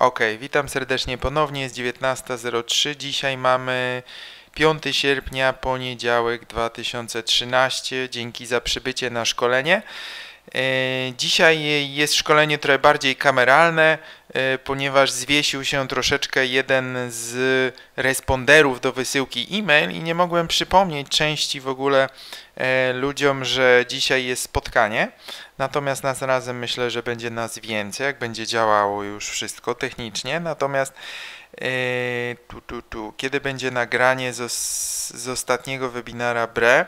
Ok, witam serdecznie ponownie, jest 19.03. Dzisiaj mamy 5 sierpnia, poniedziałek 2013. Dzięki za przybycie na szkolenie. E, Dzisiaj jest szkolenie trochę bardziej kameralne, e, ponieważ zwiesił się troszeczkę jeden z responderów do wysyłki e-mail i nie mogłem przypomnieć części w ogóle e, ludziom, że dzisiaj jest spotkanie. Natomiast nas razem myślę, że będzie nas więcej, jak będzie działało już wszystko technicznie. Natomiast e, tu, tu, tu, kiedy będzie nagranie z, z ostatniego webinara BRE?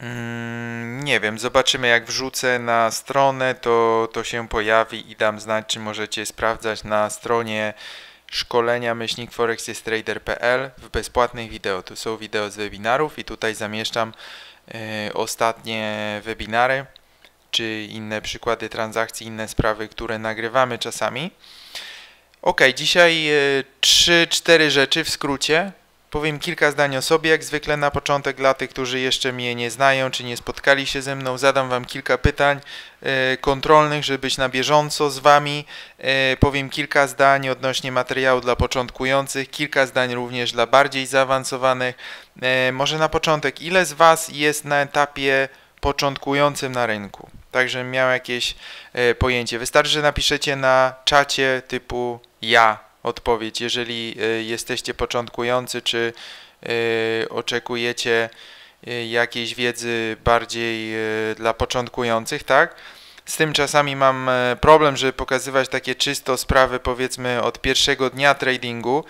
Mm, nie wiem, zobaczymy jak wrzucę na stronę, to, to się pojawi i dam znać, czy możecie sprawdzać na stronie szkolenia myślnikforexjestrader.pl w bezpłatnych wideo. Tu są wideo z webinarów i tutaj zamieszczam e, ostatnie webinary, czy inne przykłady transakcji, inne sprawy, które nagrywamy czasami. Ok, dzisiaj 3-4 rzeczy w skrócie. Powiem kilka zdań o sobie, jak zwykle na początek dla tych, którzy jeszcze mnie nie znają, czy nie spotkali się ze mną. Zadam Wam kilka pytań e, kontrolnych, żeby być na bieżąco z Wami. E, powiem kilka zdań odnośnie materiału dla początkujących, kilka zdań również dla bardziej zaawansowanych. E, może na początek, ile z Was jest na etapie początkującym na rynku? Także miał jakieś e, pojęcie. Wystarczy, że napiszecie na czacie typu ja odpowiedź, jeżeli y, jesteście początkujący, czy y, oczekujecie jakiejś wiedzy bardziej dla początkujących, tak? Z tym czasami mam e, problem, żeby pokazywać takie czysto sprawy powiedzmy od pierwszego dnia tradingu.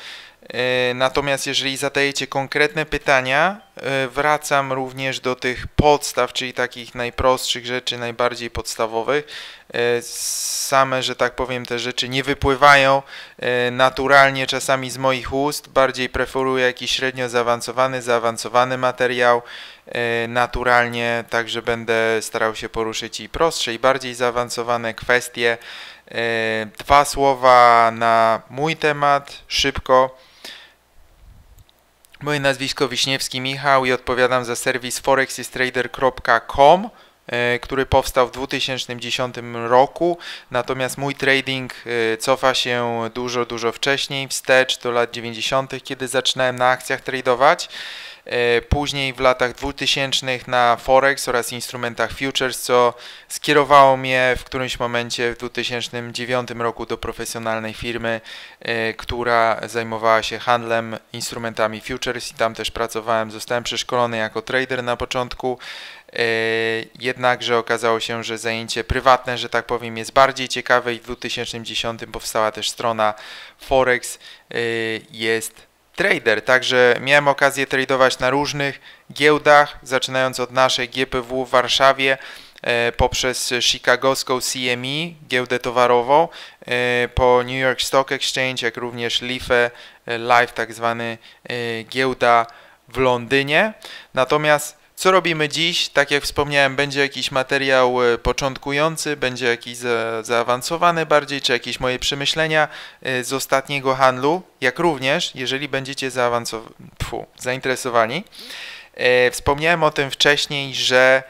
E, Natomiast jeżeli zadajecie konkretne pytania, e, wracam również do tych podstaw, czyli takich najprostszych rzeczy, najbardziej podstawowych. E, Same, że tak powiem, te rzeczy nie wypływają naturalnie czasami z moich ust. Bardziej preferuję jakiś średnio zaawansowany, zaawansowany materiał naturalnie, także będę starał się poruszyć i prostsze, i bardziej zaawansowane kwestie. Dwa słowa na mój temat, szybko. Moje nazwisko Wiśniewski Michał i odpowiadam za serwis forexystrader.com, e, który powstał w 2010 roku. Natomiast mój trading e, cofa się dużo, dużo wcześniej, wstecz do lat 90., kiedy zaczynałem na akcjach tradować. E, Później w latach 2000 na Forex oraz instrumentach futures, co skierowało mnie w którymś momencie w 2009 roku do profesjonalnej firmy, e, która zajmowała się handlem instrumentami futures i tam też pracowałem. Zostałem przeszkolony jako trader na początku. E, Jednakże okazało się, że zajęcie prywatne, że tak powiem, jest bardziej ciekawe i w 2010 powstała też strona Forex jest trader, także miałem okazję tradować na różnych giełdach, zaczynając od naszej GPW w Warszawie, e, poprzez chicagowską CME, giełdę towarową, e, po New York Stock Exchange, jak również LIFE e, Live, tak zwany giełda w Londynie. Natomiast co robimy dziś? Tak jak wspomniałem, będzie jakiś materiał e, początkujący, będzie jakiś za, zaawansowany bardziej, czy jakieś moje przemyślenia e, z ostatniego handlu, jak również, jeżeli będziecie pfu, zainteresowani. E, Wspomniałem o tym wcześniej, że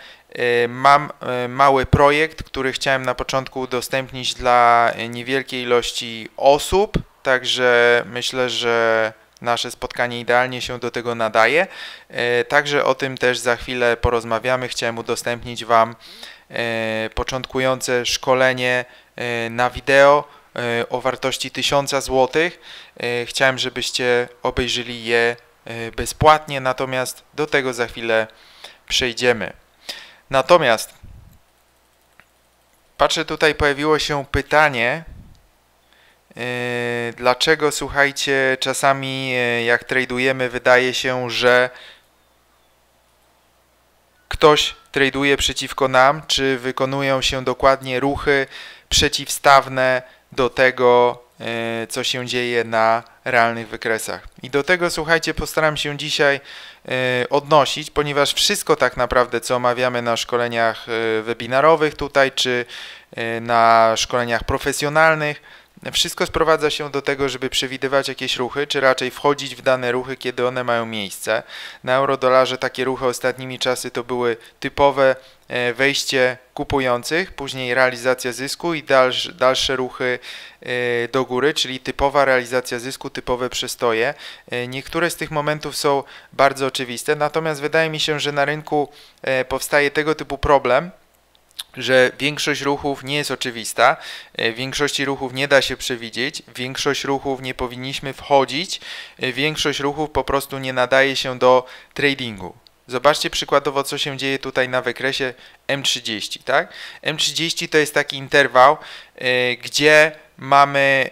mam mały projekt, który chciałem na początku udostępnić dla niewielkiej ilości osób, także myślę, że nasze spotkanie idealnie się do tego nadaje. E, Także o tym też za chwilę porozmawiamy. Chciałem udostępnić Wam e, początkujące szkolenie e, na wideo o wartości 1000 zł. Chciałem, żebyście obejrzyli je bezpłatnie, natomiast do tego za chwilę przejdziemy. Natomiast patrzę tutaj, pojawiło się pytanie, dlaczego słuchajcie, czasami e, jak tradujemy, wydaje się, że ktoś traduje przeciwko nam, czy wykonują się dokładnie ruchy przeciwstawne do tego, e, co się dzieje na realnych wykresach. I do tego, słuchajcie, postaram się dzisiaj odnosić, ponieważ wszystko tak naprawdę, co omawiamy na szkoleniach webinarowych tutaj, czy na szkoleniach profesjonalnych, Wszystko sprowadza się do tego, żeby przewidywać jakieś ruchy, czy raczej wchodzić w dane ruchy, kiedy one mają miejsce. Na eurodolarze takie ruchy ostatnimi czasy to były typowe e, wejście kupujących, później realizacja zysku i dalsze, dalsze ruchy e, do góry, czyli typowa realizacja zysku, typowe przystoje. E, niektóre z tych momentów są bardzo oczywiste, natomiast wydaje mi się, że na rynku powstaje tego typu problem, że większość ruchów nie jest oczywista, e, większości ruchów nie da się przewidzieć, większość ruchów nie powinniśmy wchodzić, e, większość ruchów po prostu nie nadaje się do tradingu. Zobaczcie przykładowo, co się dzieje tutaj na wykresie M30, tak? M30 to jest taki interwał, yy, gdzie mamy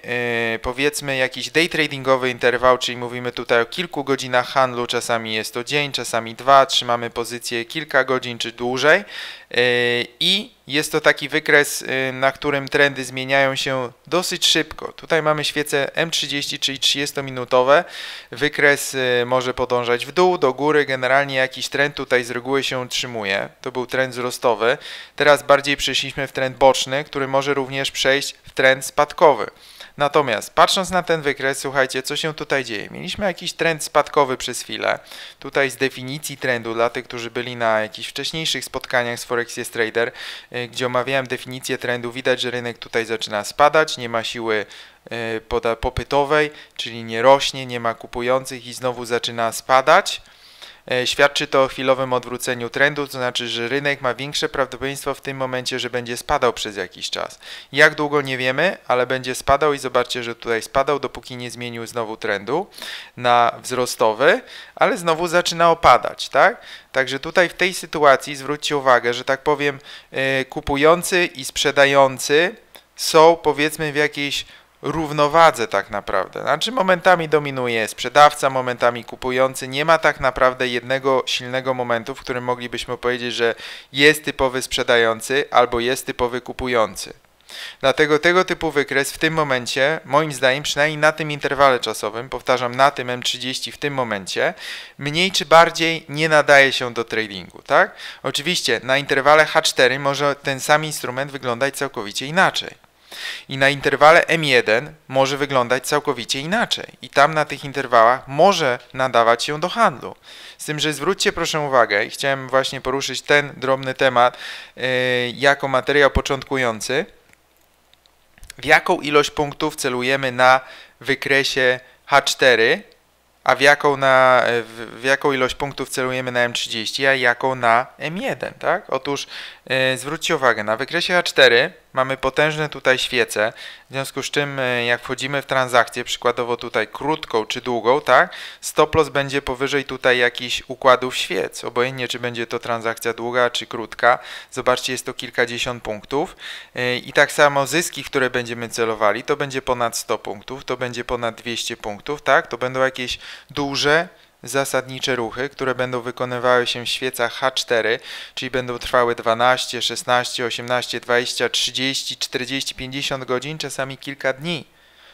yy, powiedzmy jakiś day tradingowy interwał, czyli mówimy tutaj o kilku godzinach handlu, czasami jest to dzień, czasami dwa, trzymamy pozycję kilka godzin czy dłużej yy, i jest to taki wykres, y, na którym trendy zmieniają się dosyć szybko. Tutaj mamy świece M30, czyli 30-minutowe. Wykres y, może podążać w dół, do góry. Generalnie jakiś trend tutaj z reguły się utrzymuje. To był trend wzrostowy. Teraz bardziej przeszliśmy w trend boczny, który może również przejść w trend spadkowy. Natomiast patrząc na ten wykres, słuchajcie, co się tutaj dzieje. Mieliśmy jakiś trend spadkowy przez chwilę. Tutaj z definicji trendu, dla tych, którzy byli na jakichś wcześniejszych spotkaniach z Forex jest Trader, y, gdzie omawiałem definicję trendu, widać, że rynek tutaj zaczyna spadać, nie ma siły y, popytowej, czyli nie rośnie, nie ma kupujących i znowu zaczyna spadać. E, świadczy to o chwilowym odwróceniu trendu, to znaczy, że rynek ma większe prawdopodobieństwo w tym momencie, że będzie spadał przez jakiś czas. Jak długo nie wiemy, ale będzie spadał i zobaczcie, że tutaj spadał, dopóki nie zmienił znowu trendu na wzrostowy, ale znowu zaczyna opadać, tak? Także tutaj w tej sytuacji zwróćcie uwagę, że tak powiem, e, kupujący i sprzedający są powiedzmy w jakiejś równowadze tak naprawdę. Znaczy momentami dominuje sprzedawca, momentami kupujący. Nie ma tak naprawdę jednego silnego momentu, w którym moglibyśmy powiedzieć, że jest typowy sprzedający albo jest typowy kupujący. Dlatego tego typu wykres w tym momencie, moim zdaniem, przynajmniej na tym interwale czasowym, powtarzam, na tym M30 w tym momencie, mniej czy bardziej nie nadaje się do tradingu, tak? Oczywiście na interwale H4 może ten sam instrument wyglądać całkowicie inaczej. I na interwale M1 może wyglądać całkowicie inaczej. I tam na tych interwałach może nadawać się do handlu. Z tym, że zwróćcie proszę uwagę, i chciałem właśnie poruszyć ten drobny temat yy, jako materiał początkujący, w jaką ilość punktów celujemy na wykresie H4, a w jaką, na, w, w jaką ilość punktów celujemy na M30, a jaką na M1, tak? Otóż yy, zwróćcie uwagę, na wykresie H4 mamy potężne tutaj świece, w związku z czym e, jak wchodzimy w transakcję, przykładowo tutaj krótką czy długą, tak, stop loss będzie powyżej tutaj jakichś układów świec, obojętnie czy będzie to transakcja długa czy krótka, zobaczcie jest to kilkadziesiąt punktów. E, i tak samo zyski, które będziemy celowali, to będzie ponad 100 punktów, to będzie ponad 200 punktów, tak, to będą jakieś duże zasadnicze ruchy, które będą wykonywały się w świecach H4, czyli będą trwały 12, 16, 18, 20, 30, 40, 50 godzin, czasami kilka dni.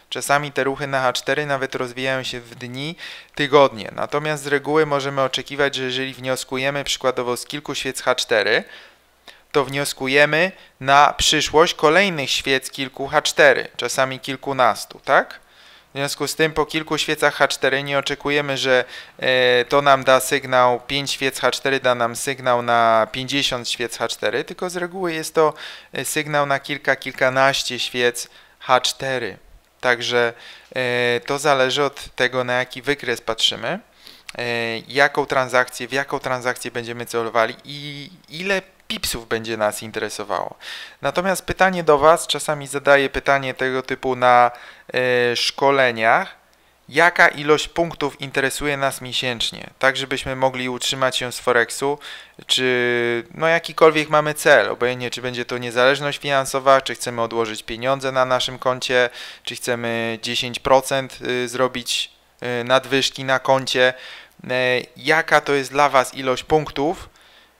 Czasami te ruchy na H4 nawet rozwijają się w dni, tygodnie. Natomiast z reguły możemy oczekiwać, że jeżeli wnioskujemy przykładowo z kilku świec H4, to wnioskujemy na przyszłość kolejnych świec kilku H4, czasami kilkunastu, tak? W związku z tym po kilku świecach H4 nie oczekujemy, że e, to nam da sygnał 5 świec H4 da nam sygnał na 50 świec H4, tylko z reguły jest to e, sygnał na kilka, kilkanaście świec H4. Także e, to zależy od tego, na jaki wykres patrzymy, jaką transakcję, w jaką transakcję będziemy celowali i ile pipsów będzie nas interesowało. Natomiast pytanie do Was, czasami zadaję pytanie tego typu na y, szkoleniach, jaka ilość punktów interesuje nas miesięcznie, tak żebyśmy mogli utrzymać się z Forexu, czy no jakikolwiek mamy cel, obojętnie czy będzie to niezależność finansowa, czy chcemy odłożyć pieniądze na naszym koncie, czy chcemy 10% y, zrobić y, nadwyżki na koncie, jaka to jest dla Was ilość punktów,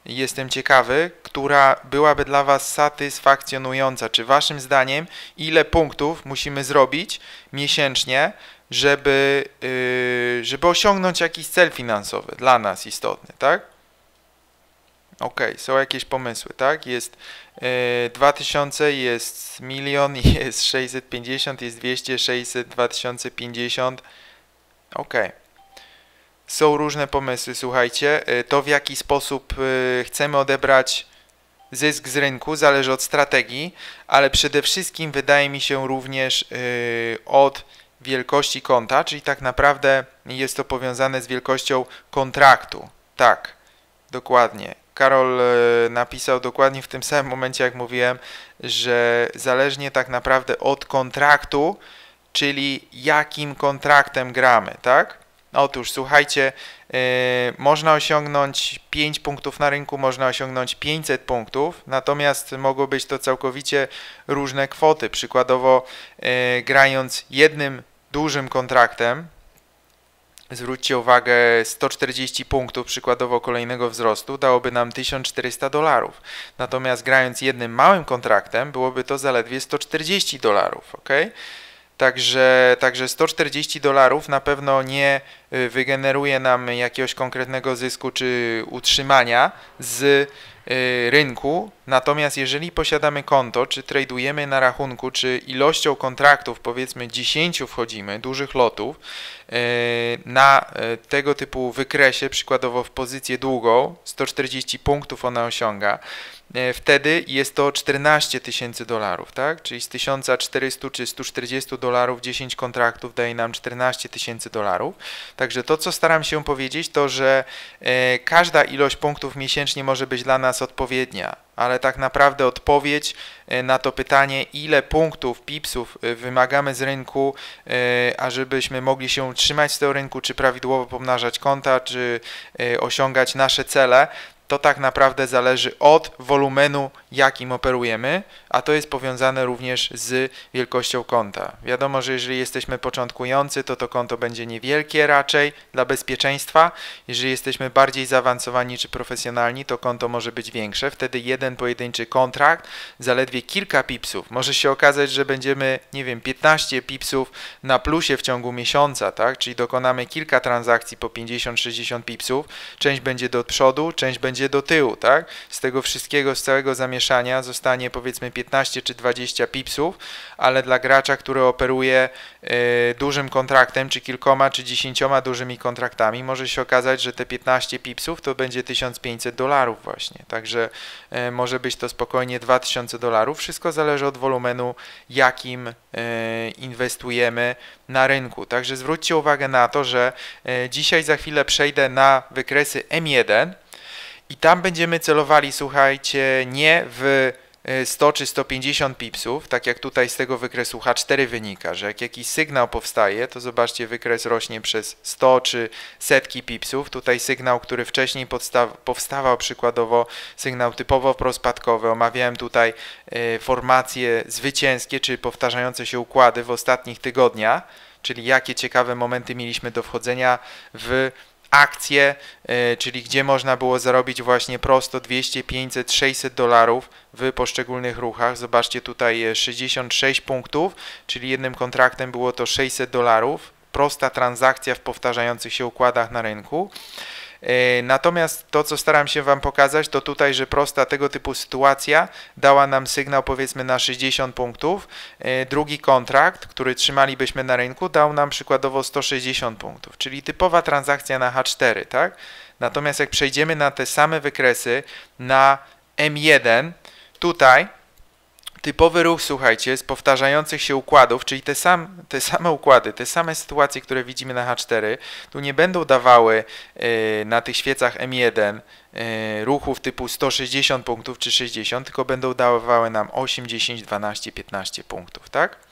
jestem ciekawy, która byłaby dla Was satysfakcjonująca. Czy Waszym zdaniem, ile punktów musimy zrobić miesięcznie, żeby, yy, żeby osiągnąć jakiś cel finansowy dla nas istotny, tak? Ok, są jakieś pomysły, tak? Jest y, 2000, jest milion, jest 650, jest 200, 600, 2050. Ok. Są różne pomysły, słuchajcie. Y, to w jaki sposób y, chcemy odebrać zysk z rynku zależy od strategii, ale przede wszystkim wydaje mi się również y, od wielkości konta, czyli tak naprawdę jest to powiązane z wielkością kontraktu. Tak, dokładnie. Karol napisał dokładnie w tym samym momencie, jak mówiłem, że zależnie tak naprawdę od kontraktu, czyli jakim kontraktem gramy, tak? Otóż słuchajcie, yy, można osiągnąć 5 punktów na rynku, można osiągnąć 500 punktów, natomiast mogą być to całkowicie różne kwoty. Przykładowo, yy, grając jednym dużym kontraktem, zwróćcie uwagę, 140 punktów przykładowo kolejnego wzrostu dałoby nam 1400 dolarów. Natomiast grając jednym małym kontraktem byłoby to zaledwie 140 dolarów, ok? Także, także 140 dolarów na pewno nie y, wygeneruje nam jakiegoś konkretnego zysku czy utrzymania z Y, rynku, natomiast jeżeli posiadamy konto, czy tradujemy na rachunku, czy ilością kontraktów, powiedzmy 10 wchodzimy, dużych lotów, y, na tego typu wykresie, przykładowo w pozycję długą, 140 punktów ona osiąga, wtedy jest to 14 tysięcy dolarów, tak? Czyli z 1400 czy 140 dolarów 10 kontraktów daje nam 14 tysięcy dolarów. Także to, co staram się powiedzieć, to, że każda ilość punktów miesięcznie może być dla nas odpowiednia, ale tak naprawdę odpowiedź e, na to pytanie, ile punktów, pipsów e, wymagamy z rynku, e, ażebyśmy mogli się utrzymać z tego rynku, czy prawidłowo pomnażać konta, czy osiągać nasze cele, to tak naprawdę zależy od wolumenu, jakim operujemy, a to jest powiązane również z wielkością konta. Wiadomo, że jeżeli jesteśmy początkujący, to to konto będzie niewielkie raczej dla bezpieczeństwa. Jeżeli jesteśmy bardziej zaawansowani czy profesjonalni, to konto może być większe. Wtedy jeden pojedynczy kontrakt, zaledwie kilka pipsów. Może się okazać, że będziemy, nie wiem, 15 pipsów na plusie w ciągu miesiąca, tak? Czyli dokonamy kilka transakcji po 50-60 pipsów. Część będzie do przodu, część będzie będzie do tyłu, tak? Z tego wszystkiego, z całego zamieszania zostanie powiedzmy 15 czy 20 pipsów, ale dla gracza, który operuje y, dużym kontraktem, czy kilkoma, czy dziesięcioma dużymi kontraktami, może się okazać, że te 15 pipsów to będzie 1500 dolarów właśnie. Także y, może być to spokojnie 2000 dolarów. Wszystko zależy od wolumenu, jakim y, inwestujemy na rynku. Także zwróćcie uwagę na to, że dzisiaj za chwilę przejdę na wykresy M1, i tam będziemy celowali, słuchajcie, nie w 100 e, czy 150 pipsów, tak jak tutaj z tego wykresu H4 wynika, że jak jakiś sygnał powstaje, to zobaczcie, wykres rośnie przez 100 czy setki pipsów. Tutaj sygnał, który wcześniej powstawał, przykładowo sygnał typowo prospadkowy. Omawiałem tutaj y, formacje zwycięskie, czy powtarzające się układy w ostatnich tygodniach, czyli jakie ciekawe momenty mieliśmy do wchodzenia w akcje, e, czyli gdzie można było zarobić właśnie prosto 200, 500, 600 dolarów w poszczególnych ruchach. Zobaczcie tutaj 66 punktów, czyli jednym kontraktem było to 600 dolarów. Prosta transakcja w powtarzających się układach na rynku. E, natomiast to, co staram się Wam pokazać, to tutaj, że prosta tego typu sytuacja dała nam sygnał powiedzmy na 60 punktów. E, drugi kontrakt, który trzymalibyśmy na rynku, dał nam przykładowo 160 punktów, czyli typowa transakcja na H4, tak? Natomiast jak przejdziemy na te same wykresy na M1, tutaj typowy ruch, słuchajcie, z powtarzających się układów, czyli te, sam, te same układy, te same sytuacje, które widzimy na H4, tu nie będą dawały y, na tych świecach M1 y, ruchów typu 160 punktów czy 60, tylko będą dawały nam 8, 10, 12, 15 punktów, tak?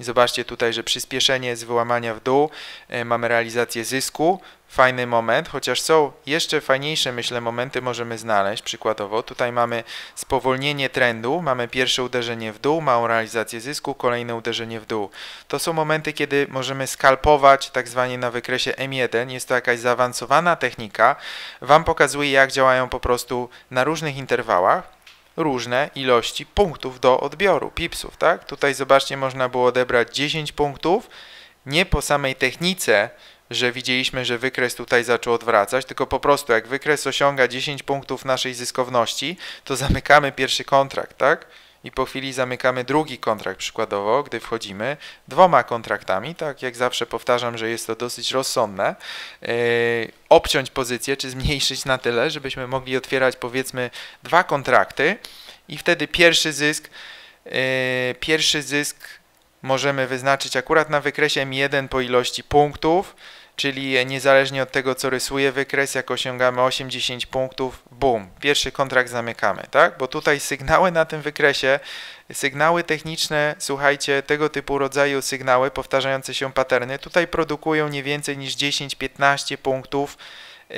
I zobaczcie tutaj, że przyspieszenie z wyłamania w dół, y, mamy realizację zysku, fajny moment, chociaż są jeszcze fajniejsze, myślę, momenty możemy znaleźć. Przykładowo, tutaj mamy spowolnienie trendu, mamy pierwsze uderzenie w dół, małą realizację zysku, kolejne uderzenie w dół. To są momenty, kiedy możemy skalpować tak zwanie na wykresie M1. Jest to jakaś zaawansowana technika. Wam pokazuje, jak działają po prostu na różnych interwałach różne ilości punktów do odbioru, pipsów, tak? Tutaj zobaczcie, można było odebrać 10 punktów, nie po samej technice że widzieliśmy, że wykres tutaj zaczął odwracać, tylko po prostu jak wykres osiąga 10 punktów naszej zyskowności, to zamykamy pierwszy kontrakt, tak? I po chwili zamykamy drugi kontrakt przykładowo, gdy wchodzimy dwoma kontraktami, tak jak zawsze powtarzam, że jest to dosyć rozsądne, yy, obciąć pozycję, czy zmniejszyć na tyle, żebyśmy mogli otwierać powiedzmy dwa kontrakty. I wtedy pierwszy zysk, yy, pierwszy zysk możemy wyznaczyć akurat na wykresie M1 po ilości punktów, czyli niezależnie od tego, co rysuje wykres, jak osiągamy 8-10 punktów, boom, pierwszy kontrakt zamykamy, tak? Bo tutaj sygnały na tym wykresie, sygnały techniczne, słuchajcie, tego typu rodzaju sygnały, powtarzające się paterny, tutaj produkują nie więcej niż 10-15 punktów yy,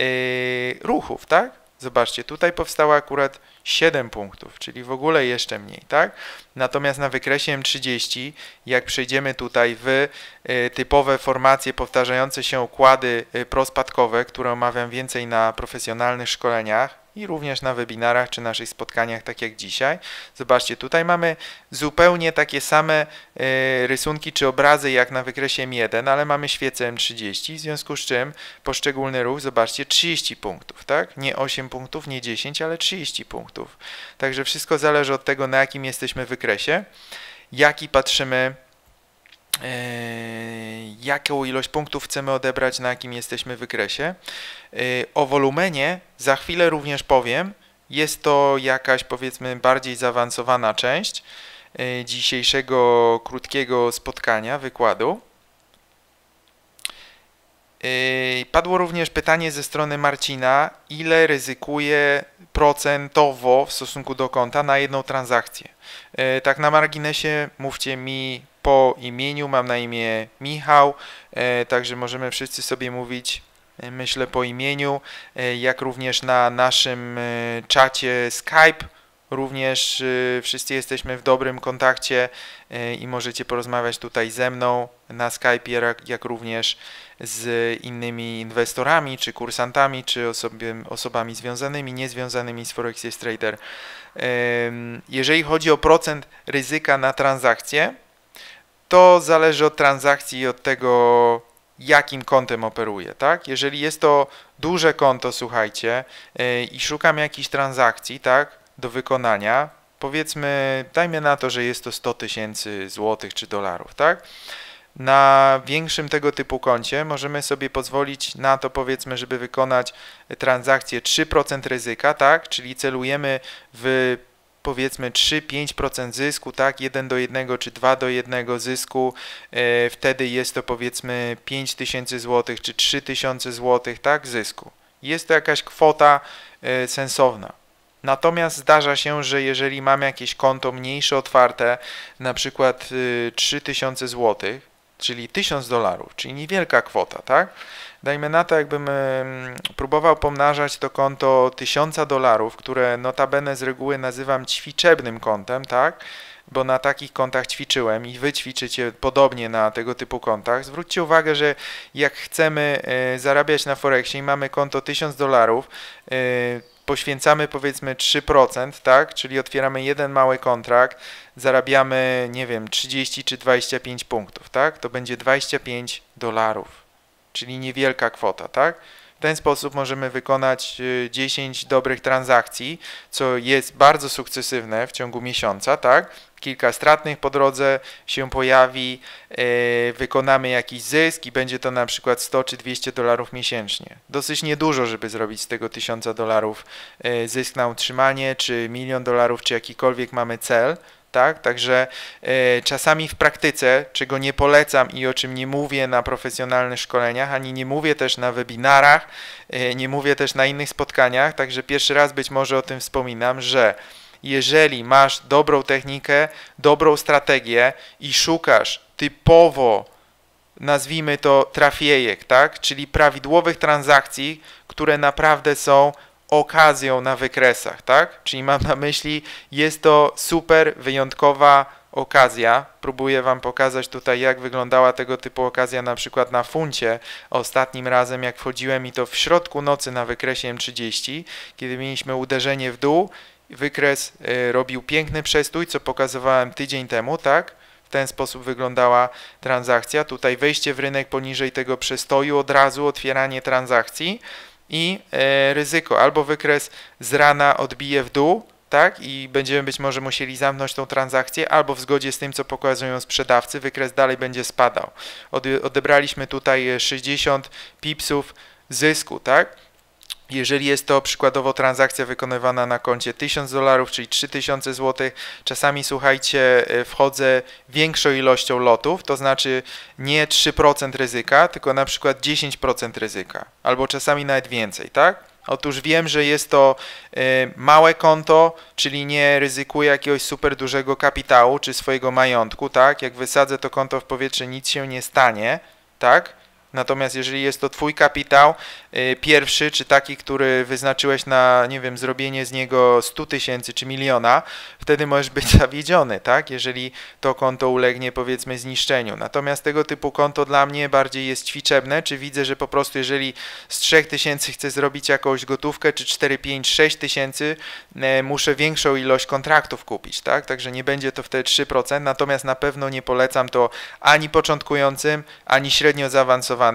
ruchów, tak? Zobaczcie, tutaj powstało akurat 7 punktów, czyli w ogóle jeszcze mniej, tak? Natomiast na wykresie M30, jak przejdziemy tutaj w y, typowe formacje powtarzające się układy y, prospadkowe, które omawiam więcej na profesjonalnych szkoleniach, i również na webinarach czy naszych spotkaniach, tak jak dzisiaj. Zobaczcie, tutaj mamy zupełnie takie same y, rysunki czy obrazy jak na wykresie M1, ale mamy świecę M30, w związku z czym poszczególny ruch, zobaczcie, 30 punktów, tak? Nie 8 punktów, nie 10, ale 30 punktów. Także wszystko zależy od tego, na jakim jesteśmy wykresie, jaki patrzymy jaką ilość punktów chcemy odebrać, na jakim jesteśmy wykresie. Y, o wolumenie za chwilę również powiem. Jest to jakaś powiedzmy bardziej zaawansowana część y, dzisiejszego krótkiego spotkania, wykładu. Padło również pytanie ze strony Marcina, ile ryzykuje procentowo w stosunku do konta na jedną transakcję. Tak na marginesie mówcie mi po imieniu, mam na imię Michał, także możemy wszyscy sobie mówić E, myślę po imieniu, e, jak również na naszym e, czacie Skype. Również wszyscy jesteśmy w dobrym kontakcie i możecie porozmawiać tutaj ze mną na Skype, jak, również z innymi inwestorami, czy kursantami, czy osobami związanymi, niezwiązanymi z Forex Trader. Jeżeli chodzi o procent ryzyka na transakcję, to zależy od transakcji i od tego, jakim kontem operuję, tak? Jeżeli jest to duże konto, słuchajcie, yy, i szukam jakichś transakcji, tak, do wykonania, powiedzmy, dajmy na to, że jest to 100 tysięcy złotych czy dolarów, tak? Na większym tego typu koncie możemy sobie pozwolić na to, powiedzmy, żeby wykonać transakcję 3% ryzyka, tak? Czyli celujemy w powiedzmy 3-5% zysku, tak, 1 do 1 czy 2 do 1 zysku, e, wtedy jest to powiedzmy 5000 zł czy 3000 zł, tak, zysku. Jest to jakaś kwota e, sensowna. Natomiast zdarza się, że jeżeli mamy jakieś konto mniejsze otwarte, na przykład 3000 e, zł, czyli 1000 dolarów, czyli niewielka kwota, tak? Dajmy na to, jakbym próbował pomnażać to konto 1000 dolarów, które notabene z reguły nazywam ćwiczebnym kontem, tak? Bo na takich kontach ćwiczyłem i wy ćwiczycie podobnie na tego typu kontach. Zwróćcie uwagę, że jak chcemy e, zarabiać na Forexie i mamy konto 1000 dolarów, e, poświęcamy powiedzmy 3%, tak? Czyli otwieramy jeden mały kontrakt, zarabiamy, nie wiem, 30 czy 25 punktów, tak? To będzie 25 dolarów czyli niewielka kwota, tak? W ten sposób możemy wykonać 10 y, dobrych transakcji, co jest bardzo sukcesywne w ciągu miesiąca, tak? Kilka stratnych po drodze się pojawi, yy, wykonamy jakiś zysk i będzie to na przykład 100 czy 200 dolarów miesięcznie. Dosyć niedużo, żeby zrobić z tego 1000 dolarów yy, zysk na utrzymanie, czy milion dolarów, czy jakikolwiek mamy cel, tak? Także e, czasami w praktyce, czego nie polecam i o czym nie mówię na profesjonalnych szkoleniach, ani nie mówię też na webinarach, e, nie mówię też na innych spotkaniach, także pierwszy raz być może o tym wspominam, że jeżeli masz dobrą technikę, dobrą strategię i szukasz typowo nazwijmy to trafiejek, tak? Czyli prawidłowych transakcji, które naprawdę są okazją na wykresach, tak? Czyli mam na myśli, jest to super wyjątkowa okazja. Próbuję Wam pokazać tutaj, jak wyglądała tego typu okazja na przykład na funcie. Ostatnim razem, jak wchodziłem i to w środku nocy na wykresie M30, kiedy mieliśmy uderzenie w dół, wykres y, robił piękny przestój, co pokazywałem tydzień temu, tak? W ten sposób wyglądała transakcja. Tutaj wejście w rynek poniżej tego przestoju, od razu otwieranie transakcji i e, ryzyko. Albo wykres z rana odbije w dół, tak? I będziemy być może musieli zamknąć tą transakcję, albo w zgodzie z tym, co pokazują sprzedawcy, wykres dalej będzie spadał. odebraliśmy tutaj 60 pipsów zysku, tak? Jeżeli jest to przykładowo transakcja wykonywana na koncie 1000 dolarów, czyli 3000 zł, czasami słuchajcie, e, wchodzę większą ilością lotów, to znaczy nie 3% ryzyka, tylko na przykład 10% ryzyka, albo czasami nawet więcej, tak? Otóż wiem, że jest to y, małe konto, czyli nie ryzykuję jakiegoś super dużego kapitału czy swojego majątku, tak? Jak wysadzę to konto w powietrze, nic się nie stanie, tak? Natomiast jeżeli jest to Twój kapitał y, pierwszy, czy taki, który wyznaczyłeś na, nie wiem, zrobienie z niego 100 tysięcy czy miliona, wtedy możesz być zawiedziony, tak? Jeżeli to konto ulegnie, powiedzmy, zniszczeniu. Natomiast tego typu konto dla mnie bardziej jest ćwiczebne, czy widzę, że po prostu jeżeli z 3 tysięcy chcę zrobić jakąś gotówkę, czy 4, 5, 6 tysięcy, y, muszę większą ilość kontraktów kupić, tak? Także nie będzie to wtedy 3%, natomiast na pewno nie polecam to ani początkującym, ani średnio zaawansowanym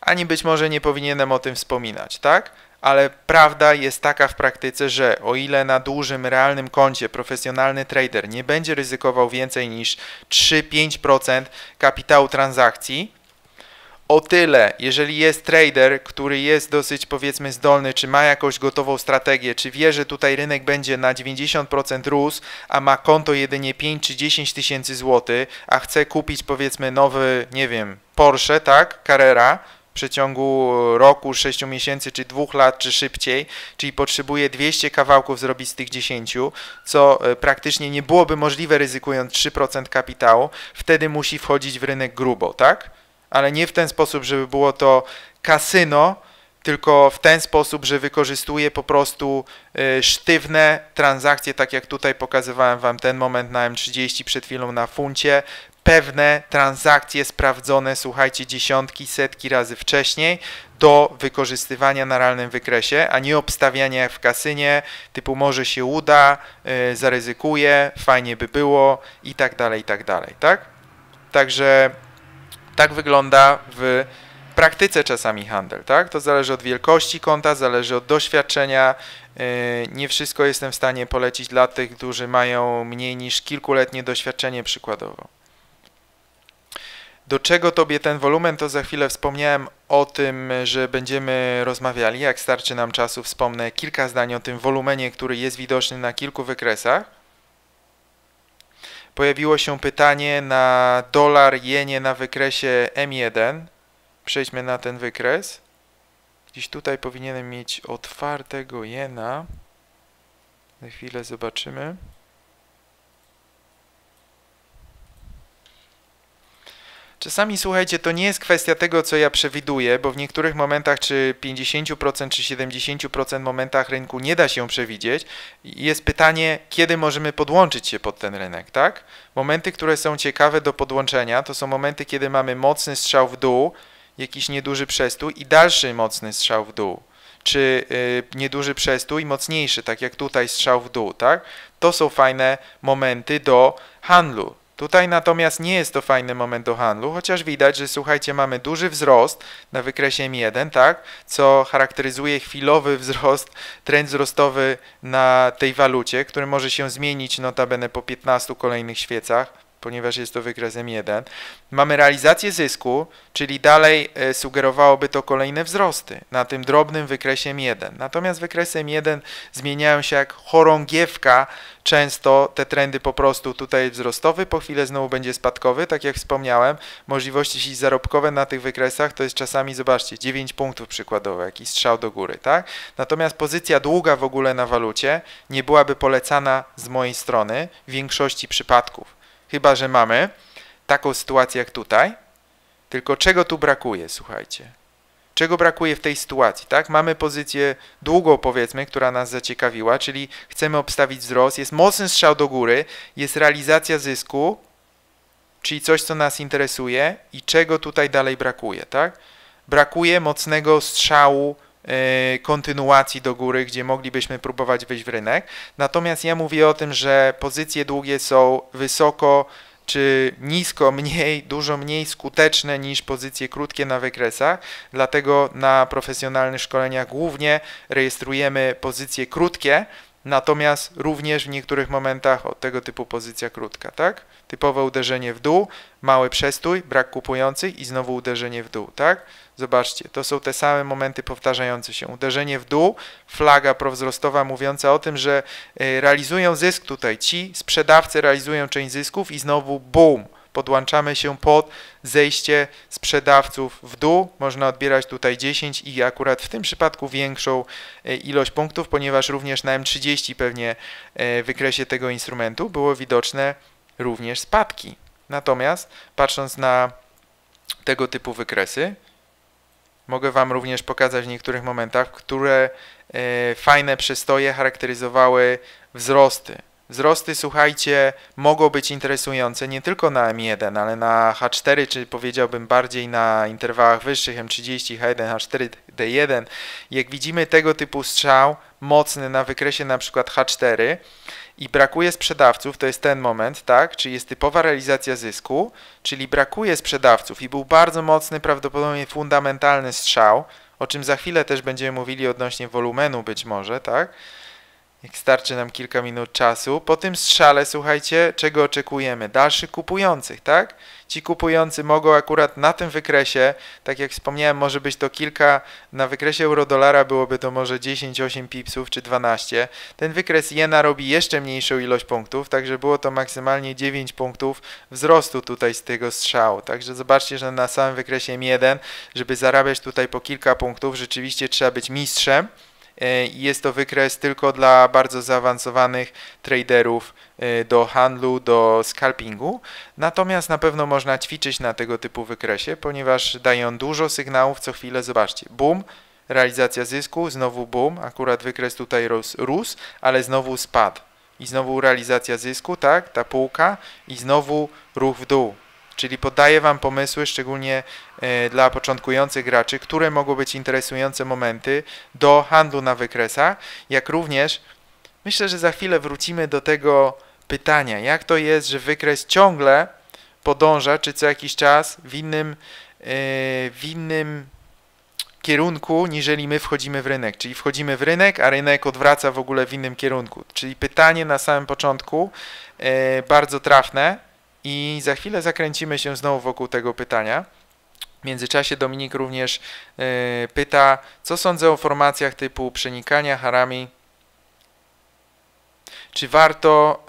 ani być może nie powinienem o tym wspominać, tak? Ale prawda jest taka w praktyce, że o ile na dużym, realnym koncie profesjonalny trader nie będzie ryzykował więcej niż 3-5% kapitału transakcji, o tyle, jeżeli jest trader, który jest dosyć powiedzmy zdolny, czy ma jakąś gotową strategię, czy wie, że tutaj rynek będzie na 90% rósł, a ma konto jedynie 5 czy 10 tysięcy złotych, a chce kupić powiedzmy nowy, nie wiem, Porsche, tak, Carrera, w przeciągu roku, 6 miesięcy, czy 2 lat, czy szybciej, czyli potrzebuje 200 kawałków zrobić z tych 10, co e, praktycznie nie byłoby możliwe ryzykując 3% kapitału, wtedy musi wchodzić w rynek grubo, tak? Ale nie w ten sposób, żeby było to kasyno, tylko w ten sposób, że wykorzystuje po prostu y, sztywne transakcje, tak jak tutaj pokazywałem Wam ten moment na M30 przed chwilą na funcie, pewne transakcje sprawdzone, słuchajcie, dziesiątki, setki razy wcześniej do wykorzystywania na realnym wykresie, a nie obstawiania jak w kasynie, typu może się uda, yy, zaryzykuję, fajnie by było i tak dalej, i tak dalej, tak? Także tak wygląda w praktyce czasami handel, tak? To zależy od wielkości konta, zależy od doświadczenia. Yy, nie wszystko jestem w stanie polecić dla tych, którzy mają mniej niż kilkuletnie doświadczenie przykładowo. Do czego Tobie ten wolumen, to za chwilę wspomniałem o tym, że będziemy rozmawiali. Jak starczy nam czasu, wspomnę kilka zdań o tym wolumenie, który jest widoczny na kilku wykresach pojawiło się pytanie na dolar jenie na wykresie M1. Przejdźmy na ten wykres. Gdzieś tutaj powinienem mieć otwartego jena. Za chwilę zobaczymy. Czasami słuchajcie, to nie jest kwestia tego, co ja przewiduję, bo w niektórych momentach, czy 50%, czy 70% momentach rynku nie da się przewidzieć. Jest pytanie, kiedy możemy podłączyć się pod ten rynek, tak? Momenty, które są ciekawe do podłączenia, to są momenty, kiedy mamy mocny strzał w dół, jakiś nieduży przestój i dalszy mocny strzał w dół czy y, nieduży przestój, mocniejszy, tak jak tutaj strzał w dół, tak? To są fajne momenty do handlu. Tutaj natomiast nie jest to fajny moment do handlu, chociaż widać, że słuchajcie, mamy duży wzrost na wykresie M1, tak, co charakteryzuje chwilowy wzrost, trend wzrostowy na tej walucie, który może się zmienić notabene po 15 kolejnych świecach ponieważ jest to wykres M1. Mamy realizację zysku, czyli dalej e, sugerowałoby to kolejne wzrosty na tym drobnym wykresie M1. Natomiast wykresy M1 zmieniają się jak chorągiewka, często te trendy po prostu tutaj wzrostowy, po chwilę znowu będzie spadkowy, tak jak wspomniałem, możliwości zarobkowe na tych wykresach to jest czasami, zobaczcie, 9 punktów przykładowo, jakiś strzał do góry, tak? Natomiast pozycja długa w ogóle na walucie nie byłaby polecana z mojej strony w większości przypadków. Chyba, że mamy taką sytuację jak tutaj. Tylko czego tu brakuje, słuchajcie? Czego brakuje w tej sytuacji, tak? Mamy pozycję długą, powiedzmy, która nas zaciekawiła, czyli chcemy obstawić wzrost, jest mocny strzał do góry, jest realizacja zysku, czyli coś, co nas interesuje i czego tutaj dalej brakuje, tak? Brakuje mocnego strzału kontynuacji do góry, gdzie moglibyśmy próbować wejść w rynek. Natomiast ja mówię o tym, że pozycje długie są wysoko czy nisko, mniej, dużo mniej skuteczne niż pozycje krótkie na wykresach, dlatego na profesjonalnych szkoleniach głównie rejestrujemy pozycje krótkie, natomiast również w niektórych momentach o tego typu pozycja krótka, tak? Typowe uderzenie w dół, mały przestój, brak kupujących i znowu uderzenie w dół, tak? Zobaczcie, to są te same momenty powtarzające się. Uderzenie w dół, flaga prowzrostowa mówiąca o tym, że e, realizują zysk tutaj. Ci sprzedawcy realizują część zysków i znowu boom, podłączamy się pod zejście sprzedawców w dół. Można odbierać tutaj 10 i akurat w tym przypadku większą e, ilość punktów, ponieważ również na M30 pewnie e, w wykresie tego instrumentu było widoczne również spadki. Natomiast patrząc na tego typu wykresy, mogę Wam również pokazać w niektórych momentach, które e, fajne przystoje charakteryzowały wzrosty. Wzrosty, słuchajcie, mogą być interesujące nie tylko na M1, ale na H4, czy powiedziałbym bardziej na interwałach wyższych M30, H1, H4, D1. Jak widzimy tego typu strzał mocny na wykresie na przykład H4, i brakuje sprzedawców, to jest ten moment, tak? Czyli jest typowa realizacja zysku, czyli brakuje sprzedawców i był bardzo mocny, prawdopodobnie fundamentalny strzał, o czym za chwilę też będziemy mówili odnośnie wolumenu być może, tak? Jak starczy nam kilka minut czasu. Po tym strzale, słuchajcie, czego oczekujemy? Dalszych kupujących, tak? Ci kupujący mogą akurat na tym wykresie, tak jak wspomniałem, może być to kilka, na wykresie euro-dolara byłoby to może 10, 8 pipsów czy 12. Ten wykres jena robi jeszcze mniejszą ilość punktów, także było to maksymalnie 9 punktów wzrostu tutaj z tego strzału. Także zobaczcie, że na samym wykresie M1, żeby zarabiać tutaj po kilka punktów, rzeczywiście trzeba być mistrzem. E, jest to wykres tylko dla bardzo zaawansowanych traderów e, do handlu, do scalpingu. Natomiast na pewno można ćwiczyć na tego typu wykresie, ponieważ dają dużo sygnałów co chwilę. Zobaczcie, boom, realizacja zysku, znowu boom, akurat wykres tutaj rósł ale znowu spadł. I znowu realizacja zysku, tak, ta półka i znowu ruch w dół. Czyli podaję Wam pomysły, szczególnie e, dla początkujących graczy, które mogą być interesujące momenty do handlu na wykresach, jak również myślę, że za chwilę wrócimy do tego pytania, jak to jest, że wykres ciągle podąża, czy co jakiś czas w innym, e, w innym kierunku, niżeli my wchodzimy w rynek. Czyli wchodzimy w rynek, a rynek odwraca w ogóle w innym kierunku. Czyli pytanie na samym początku, e, bardzo trafne, i za chwilę zakręcimy się znowu wokół tego pytania. W międzyczasie Dominik również y, pyta, co sądzę o formacjach typu przenikania, harami. Czy warto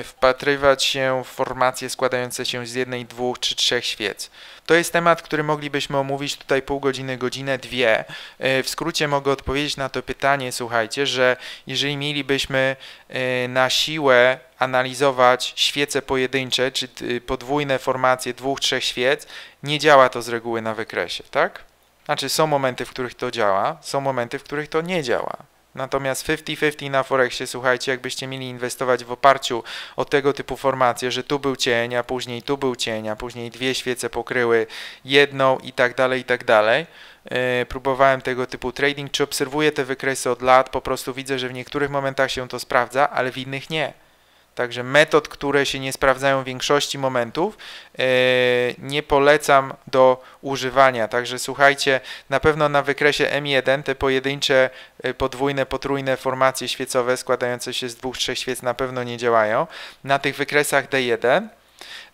y, wpatrywać się w formacje składające się z jednej, dwóch czy trzech świec? To jest temat, który moglibyśmy omówić tutaj pół godziny, godzinę, dwie. E, w skrócie mogę odpowiedzieć na to pytanie, słuchajcie, że jeżeli mielibyśmy na siłę analizować świece pojedyncze, czy podwójne formacje dwóch, trzech świec, nie działa to z reguły na wykresie, tak? Znaczy są momenty, w których to działa, są momenty, w których to nie działa. Natomiast 50-50 na Forexie, słuchajcie, jakbyście mieli inwestować w oparciu o tego typu formacje, że tu był cień, a później tu był cień, a później dwie świece pokryły jedną i tak dalej, i tak dalej. Yy, próbowałem tego typu trading, czy obserwuję te wykresy od lat, po prostu widzę, że w niektórych momentach się to sprawdza, ale w innych nie. Także metod, które się nie sprawdzają w większości momentów, e, nie polecam do używania. Także słuchajcie, na pewno na wykresie M1 te pojedyncze e, podwójne, potrójne formacje świecowe składające się z dwóch, trzech świec na pewno nie działają. Na tych wykresach D1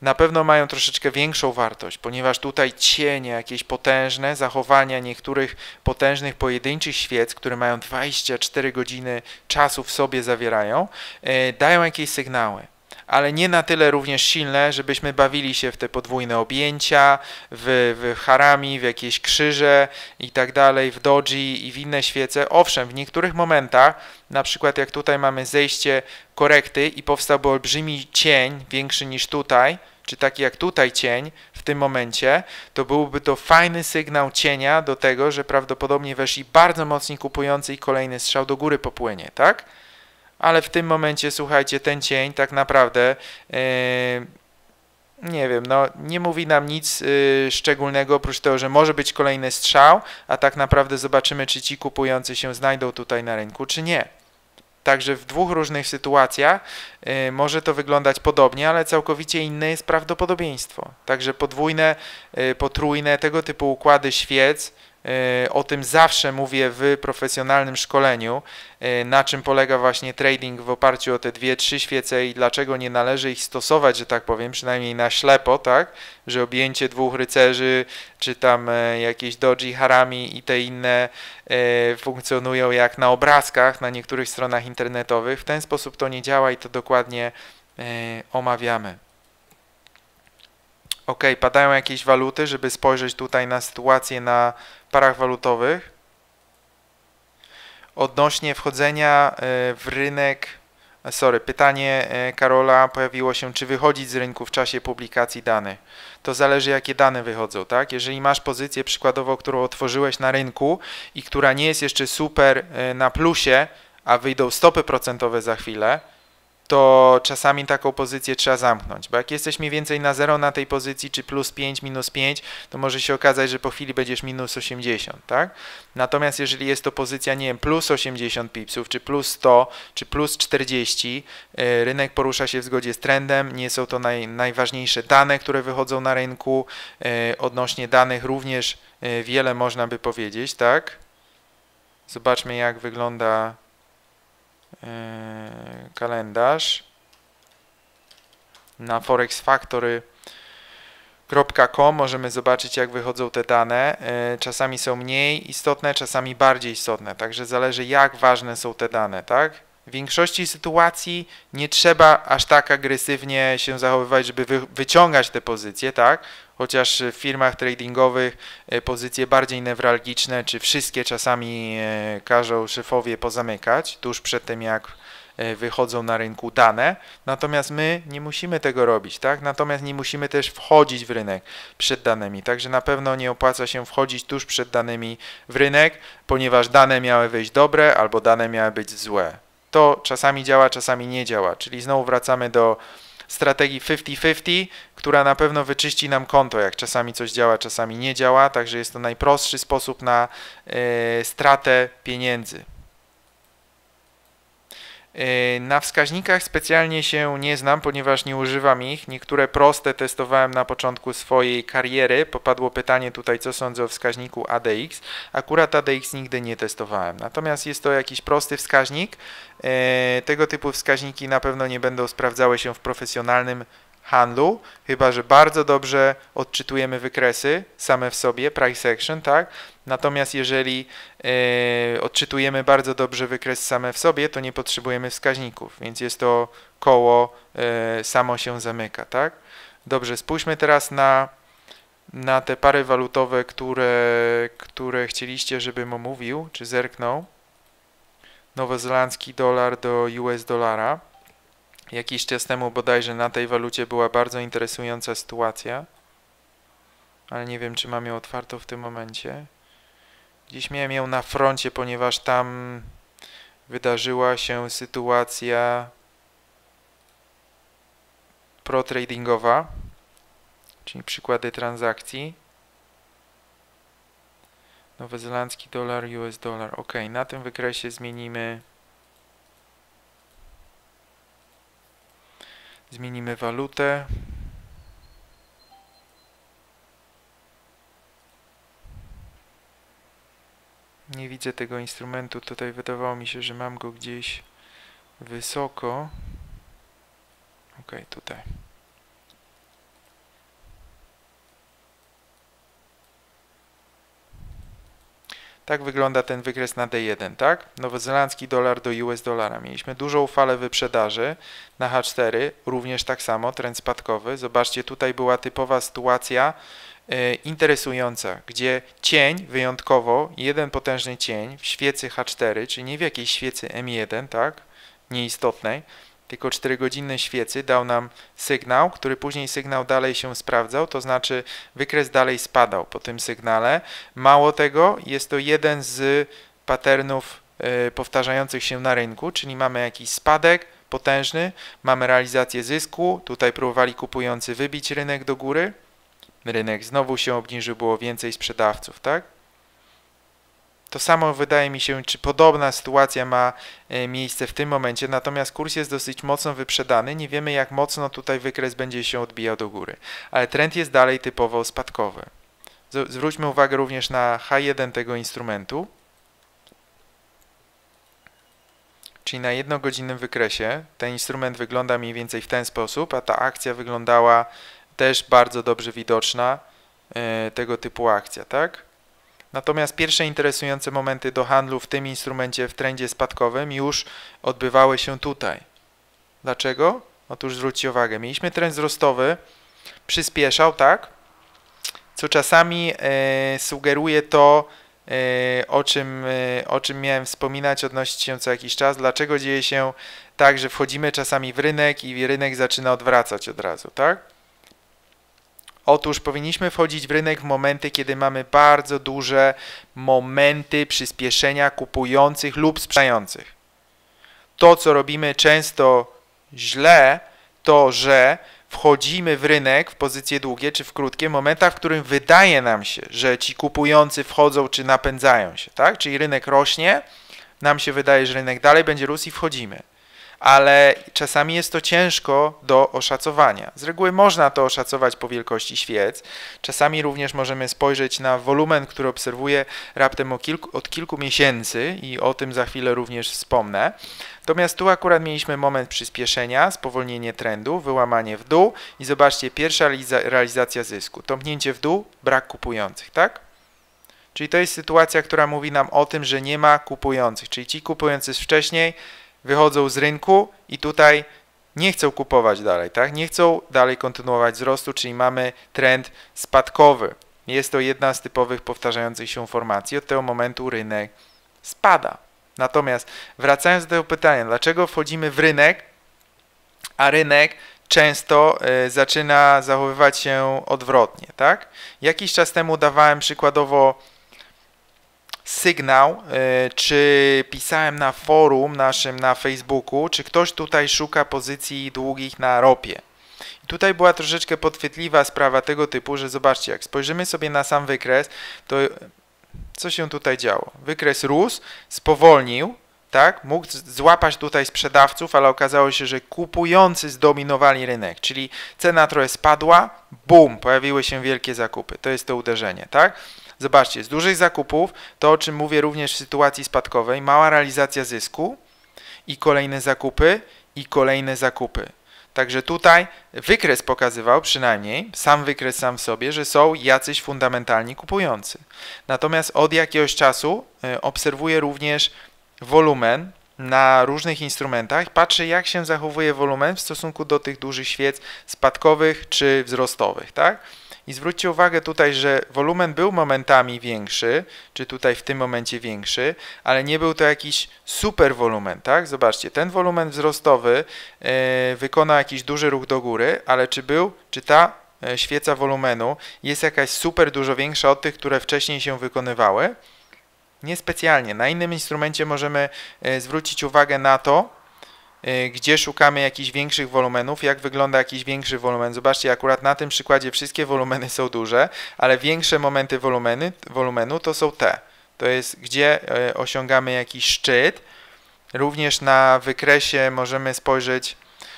na pewno mają troszeczkę większą wartość, ponieważ tutaj cienie, jakieś potężne zachowania niektórych potężnych pojedynczych świec, które mają 24 godziny czasu w sobie zawierają, e, dają jakieś sygnały ale nie na tyle również silne, żebyśmy bawili się w te podwójne objęcia, w, w harami, w jakieś krzyże i tak dalej, w doji i w inne świece. Owszem, w niektórych momentach, na przykład jak tutaj mamy zejście korekty i powstałby olbrzymi cień, większy niż tutaj, czy taki jak tutaj cień w tym momencie, to byłby to fajny sygnał cienia do tego, że prawdopodobnie weszli bardzo mocni kupujący i kolejny strzał do góry popłynie, tak? Ale w tym momencie, słuchajcie, ten cień tak naprawdę yy, nie wiem, no nie mówi nam nic yy, szczególnego, oprócz tego, że może być kolejny strzał, a tak naprawdę zobaczymy, czy ci kupujący się znajdą tutaj na rynku, czy nie. Także w dwóch różnych sytuacjach y, może to wyglądać podobnie, ale całkowicie inne jest prawdopodobieństwo. Także podwójne, potrójne, tego typu układy świec E, o tym zawsze mówię w profesjonalnym szkoleniu, e, na czym polega właśnie trading w oparciu o te dwie, trzy świece i dlaczego nie należy ich stosować, że tak powiem, przynajmniej na ślepo, tak, że objęcie dwóch rycerzy, czy tam e, jakieś doji, harami i te inne funkcjonują jak na obrazkach na niektórych stronach internetowych. W ten sposób to nie działa i to dokładnie omawiamy. Ok, padają jakieś waluty, żeby spojrzeć tutaj na sytuację na parach walutowych. Odnośnie wchodzenia e, w rynek, e, sorry, pytanie e, Karola pojawiło się, czy wychodzić z rynku w czasie publikacji danych. To zależy, jakie dane wychodzą, tak? Jeżeli masz pozycję przykładowo, którą otworzyłeś na rynku i która nie jest jeszcze super na plusie, a wyjdą stopy procentowe za chwilę, to czasami taką pozycję trzeba zamknąć, bo jak jesteś mniej więcej na zero na tej pozycji, czy plus 5, minus 5, to może się okazać, że po chwili będziesz minus 80, tak? Natomiast jeżeli jest to pozycja, nie wiem, plus 80 pipsów, czy plus 100, czy plus 40, e, rynek porusza się w zgodzie z trendem, nie są to naj, najważniejsze dane, które wychodzą na rynku, e, odnośnie danych również e, wiele można by powiedzieć, tak? Zobaczmy jak wygląda kalendarz na forexfactory.com możemy zobaczyć jak wychodzą te dane. E, czasami są mniej istotne, czasami bardziej istotne, także zależy jak ważne są te dane, tak? W większości sytuacji nie trzeba aż tak agresywnie się zachowywać, żeby wy, wyciągać te pozycje, tak? Chociaż w firmach tradingowych e, pozycje bardziej newralgiczne, czy wszystkie czasami e, każą szefowie pozamykać tuż przed tym, jak wychodzą na rynku dane. Natomiast my nie musimy tego robić, tak? Natomiast nie musimy też wchodzić w rynek przed danymi. Także na pewno nie opłaca się wchodzić tuż przed danymi w rynek, ponieważ dane miały wyjść dobre albo dane miały być złe to czasami działa, czasami nie działa. Czyli znowu wracamy do strategii 50-50, która na pewno wyczyści nam konto, jak czasami coś działa, czasami nie działa, także jest to najprostszy sposób na y, stratę pieniędzy. Y, na wskaźnikach specjalnie się nie znam, ponieważ nie używam ich. Niektóre proste testowałem na początku swojej kariery. Popadło pytanie tutaj, co sądzę o wskaźniku ADX. Akurat ADX nigdy nie testowałem. Natomiast jest to jakiś prosty wskaźnik. Y, tego typu wskaźniki na pewno nie będą sprawdzały się w profesjonalnym handlu, chyba że bardzo dobrze odczytujemy wykresy same w sobie, price action, tak? Natomiast jeżeli e, odczytujemy bardzo dobrze wykres same w sobie, to nie potrzebujemy wskaźników, więc jest to koło e, samo się zamyka, tak? Dobrze, spójrzmy teraz na, na te pary walutowe, które, które chcieliście, żebym omówił, czy zerknął. Nowozelandzki dolar do US dolara. Jakiś czas temu bodajże na tej walucie była bardzo interesująca sytuacja, ale nie wiem, czy mam ją otwartą w tym momencie. Dziś miałem ją na froncie, ponieważ tam wydarzyła się sytuacja pro-tradingowa, czyli przykłady transakcji. Nowozelandzki dolar, US dolar. Ok, na tym wykresie zmienimy zmienimy walutę. Nie widzę tego instrumentu, tutaj wydawało mi się, że mam go gdzieś wysoko. Ok, tutaj. Tak wygląda ten wykres na D1, tak? Nowozelandzki dolar do US dolara. Mieliśmy dużą falę wyprzedaży na H4, również tak samo, trend spadkowy. Zobaczcie, tutaj była typowa sytuacja e, interesująca, gdzie cień wyjątkowo, jeden potężny cień w świecy H4, czyli nie w jakiejś świecy M1, tak? Nieistotnej, tylko 4-godzinnej świecy dał nam sygnał, który później sygnał dalej się sprawdzał, to znaczy wykres dalej spadał po tym sygnale. Mało tego, jest to jeden z patternów y, powtarzających się na rynku, czyli mamy jakiś spadek potężny, mamy realizację zysku, tutaj próbowali kupujący wybić rynek do góry, rynek znowu się obniżył, było więcej sprzedawców, tak? To samo wydaje mi się, czy podobna sytuacja ma e, miejsce w tym momencie, natomiast kurs jest dosyć mocno wyprzedany. Nie wiemy, jak mocno tutaj wykres będzie się odbijał do góry, ale trend jest dalej typowo spadkowy. Zwróćmy uwagę również na H1 tego instrumentu, czyli na jednogodzinnym wykresie. Ten instrument wygląda mniej więcej w ten sposób, a ta akcja wyglądała też bardzo dobrze widoczna, e, tego typu akcja, tak? Natomiast pierwsze interesujące momenty do handlu w tym instrumencie w trendzie spadkowym już odbywały się tutaj. Dlaczego? Otóż zwróćcie uwagę, mieliśmy trend wzrostowy, przyspieszał, tak? Co czasami e, sugeruje to, e, o, czym, e, o czym miałem wspominać, odnosić się co jakiś czas. Dlaczego dzieje się tak, że wchodzimy czasami w rynek i rynek zaczyna odwracać od razu, tak? Otóż powinniśmy wchodzić w rynek w momenty, kiedy mamy bardzo duże momenty przyspieszenia kupujących lub sprzedających. To, co robimy często źle, to że wchodzimy w rynek w pozycje długie czy w krótkie w momentach, w którym wydaje nam się, że ci kupujący wchodzą czy napędzają się, tak? Czyli rynek rośnie, nam się wydaje, że rynek dalej będzie rósł i wchodzimy ale czasami jest to ciężko do oszacowania. Z reguły można to oszacować po wielkości świec. Czasami również możemy spojrzeć na wolumen, który obserwuję raptem kilku, od kilku miesięcy i o tym za chwilę również wspomnę. Natomiast tu akurat mieliśmy moment przyspieszenia, spowolnienie trendu, wyłamanie w dół i zobaczcie, pierwsza realizacja zysku. Tąpnięcie w dół, brak kupujących, tak? Czyli to jest sytuacja, która mówi nam o tym, że nie ma kupujących, czyli ci kupujący wcześniej wychodzą z rynku i tutaj nie chcą kupować dalej, tak? Nie chcą dalej kontynuować wzrostu, czyli mamy trend spadkowy. Jest to jedna z typowych powtarzających się formacji. Od tego momentu rynek spada. Natomiast wracając do tego pytania, dlaczego wchodzimy w rynek, a rynek często y, zaczyna zachowywać się odwrotnie, tak? Jakiś czas temu dawałem przykładowo sygnał, e, czy pisałem na forum naszym na Facebooku, czy ktoś tutaj szuka pozycji długich na ropie. I tutaj była troszeczkę podchwytliwa sprawa tego typu, że zobaczcie, jak spojrzymy sobie na sam wykres, to co się tutaj działo? Wykres rósł, spowolnił, tak? Mógł złapać tutaj sprzedawców, ale okazało się, że kupujący zdominowali rynek, czyli cena trochę spadła, bum, pojawiły się wielkie zakupy. To jest to uderzenie, tak? Zobaczcie, z dużych zakupów, to o czym mówię również w sytuacji spadkowej, mała realizacja zysku i kolejne zakupy i kolejne zakupy. Także tutaj wykres pokazywał przynajmniej, sam wykres sam w sobie, że są jacyś fundamentalni kupujący. Natomiast od jakiegoś czasu e, obserwuję również wolumen na różnych instrumentach, patrzę jak się zachowuje wolumen w stosunku do tych dużych świec spadkowych czy wzrostowych, tak? I zwróćcie uwagę tutaj, że wolumen był momentami większy, czy tutaj w tym momencie większy, ale nie był to jakiś super wolumen, tak? Zobaczcie, ten wolumen wzrostowy e, wykonał jakiś duży ruch do góry, ale czy był, czy ta e, świeca wolumenu jest jakaś super dużo większa od tych, które wcześniej się wykonywały? Niespecjalnie. Na innym instrumencie możemy e, zwrócić uwagę na to, gdzie szukamy jakichś większych wolumenów, jak wygląda jakiś większy wolumen. Zobaczcie, akurat na tym przykładzie wszystkie wolumeny są duże, ale większe momenty wolumeny, wolumenu to są te. To jest, gdzie y, osiągamy jakiś szczyt. Również na wykresie możemy spojrzeć,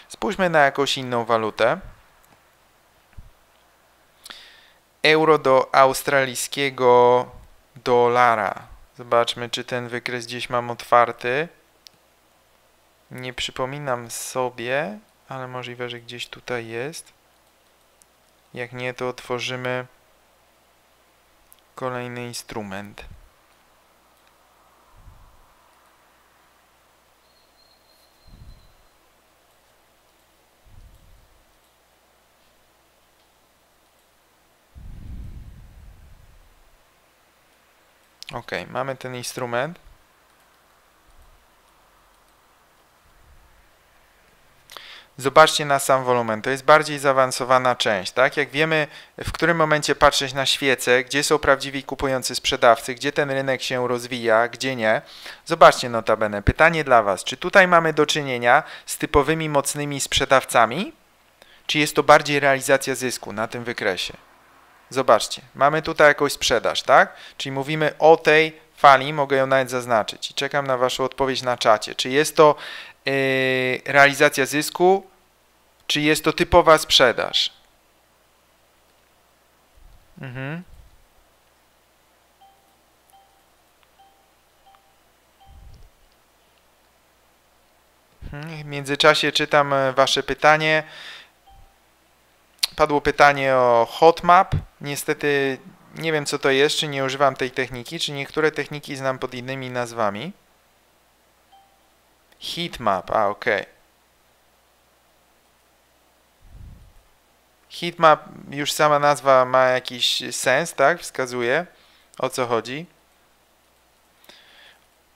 spójrzmy na jakąś inną walutę. Euro do australijskiego dolara. Zobaczmy, czy ten wykres gdzieś mam otwarty. Nie przypominam sobie, ale możliwe, że gdzieś tutaj jest. Jak nie, to otworzymy kolejny instrument. Ok, mamy ten instrument. Zobaczcie na sam wolumen, to jest bardziej zaawansowana część, tak? Jak wiemy, w którym momencie patrzeć na świece, gdzie są prawdziwi kupujący sprzedawcy, gdzie ten rynek się rozwija, gdzie nie. Zobaczcie notabene, pytanie dla Was, czy tutaj mamy do czynienia z typowymi mocnymi sprzedawcami, czy jest to bardziej realizacja zysku na tym wykresie? Zobaczcie, mamy tutaj jakąś sprzedaż, tak? Czyli mówimy o tej fali, mogę ją nawet zaznaczyć i czekam na Waszą odpowiedź na czacie. Czy jest to yy, realizacja zysku, czy jest to typowa sprzedaż? Mhm. W międzyczasie czytam e, Wasze pytanie. Padło pytanie o hotmap. Niestety nie wiem co to jest, czy nie używam tej techniki, czy niektóre techniki znam pod innymi nazwami. Heatmap, a ok. Heatmap, już sama nazwa ma jakiś sens, tak? Wskazuje o co chodzi.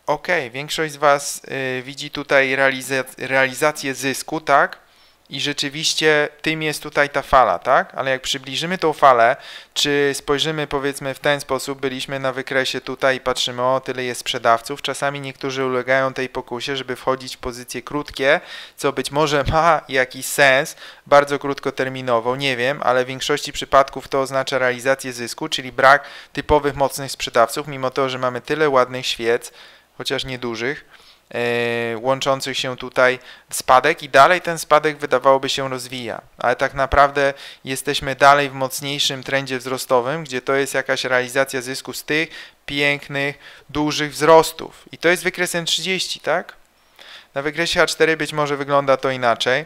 Ok, większość z Was y, widzi tutaj realizac realizację zysku, tak? I rzeczywiście tym jest tutaj ta fala, tak? Ale jak przybliżymy tą falę, czy spojrzymy powiedzmy w ten sposób, byliśmy na wykresie tutaj i patrzymy, o tyle jest sprzedawców, czasami niektórzy ulegają tej pokusie, żeby wchodzić w pozycje krótkie, co być może ma jakiś sens, bardzo krótkoterminowo, nie wiem, ale w większości przypadków to oznacza realizację zysku, czyli brak typowych mocnych sprzedawców, mimo to, że mamy tyle ładnych świec, chociaż niedużych, łączących się tutaj spadek i dalej ten spadek wydawałoby się rozwija, ale tak naprawdę jesteśmy dalej w mocniejszym trendzie wzrostowym, gdzie to jest jakaś realizacja zysku z tych pięknych, dużych wzrostów. I to jest wykresem 30, tak? Na wykresie A4 być może wygląda to inaczej,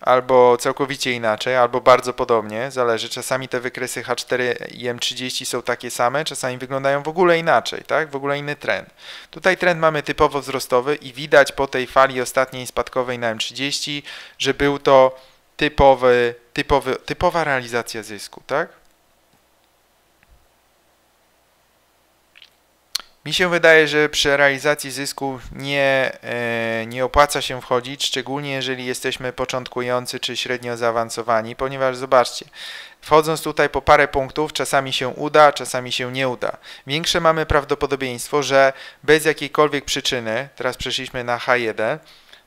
albo całkowicie inaczej, albo bardzo podobnie, zależy. Czasami te wykresy H4 i M30 są takie same, czasami wyglądają w ogóle inaczej, tak? W ogóle inny trend. Tutaj trend mamy typowo wzrostowy i widać po tej fali ostatniej spadkowej na M30, że był to typowy, typowy, typowa realizacja zysku, tak? Mi się wydaje, że przy realizacji zysku nie, e, nie opłaca się wchodzić, szczególnie jeżeli jesteśmy początkujący czy średnio zaawansowani, ponieważ zobaczcie, wchodząc tutaj po parę punktów, czasami się uda, czasami się nie uda. Większe mamy prawdopodobieństwo, że bez jakiejkolwiek przyczyny, teraz przeszliśmy na H1,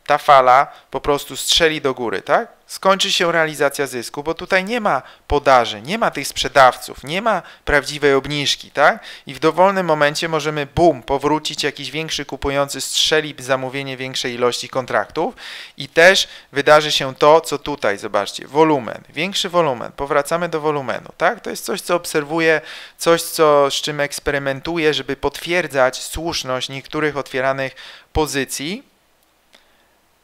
ta fala po prostu strzeli do góry, tak? Skończy się realizacja zysku, bo tutaj nie ma podaży, nie ma tych sprzedawców, nie ma prawdziwej obniżki, tak? I w dowolnym momencie możemy, bum, powrócić, jakiś większy kupujący strzeli zamówienie większej ilości kontraktów i też wydarzy się to, co tutaj, zobaczcie, wolumen, większy wolumen, powracamy do wolumenu, tak? To jest coś, co obserwuję, coś, co, z czym eksperymentuję, żeby potwierdzać słuszność niektórych otwieranych pozycji,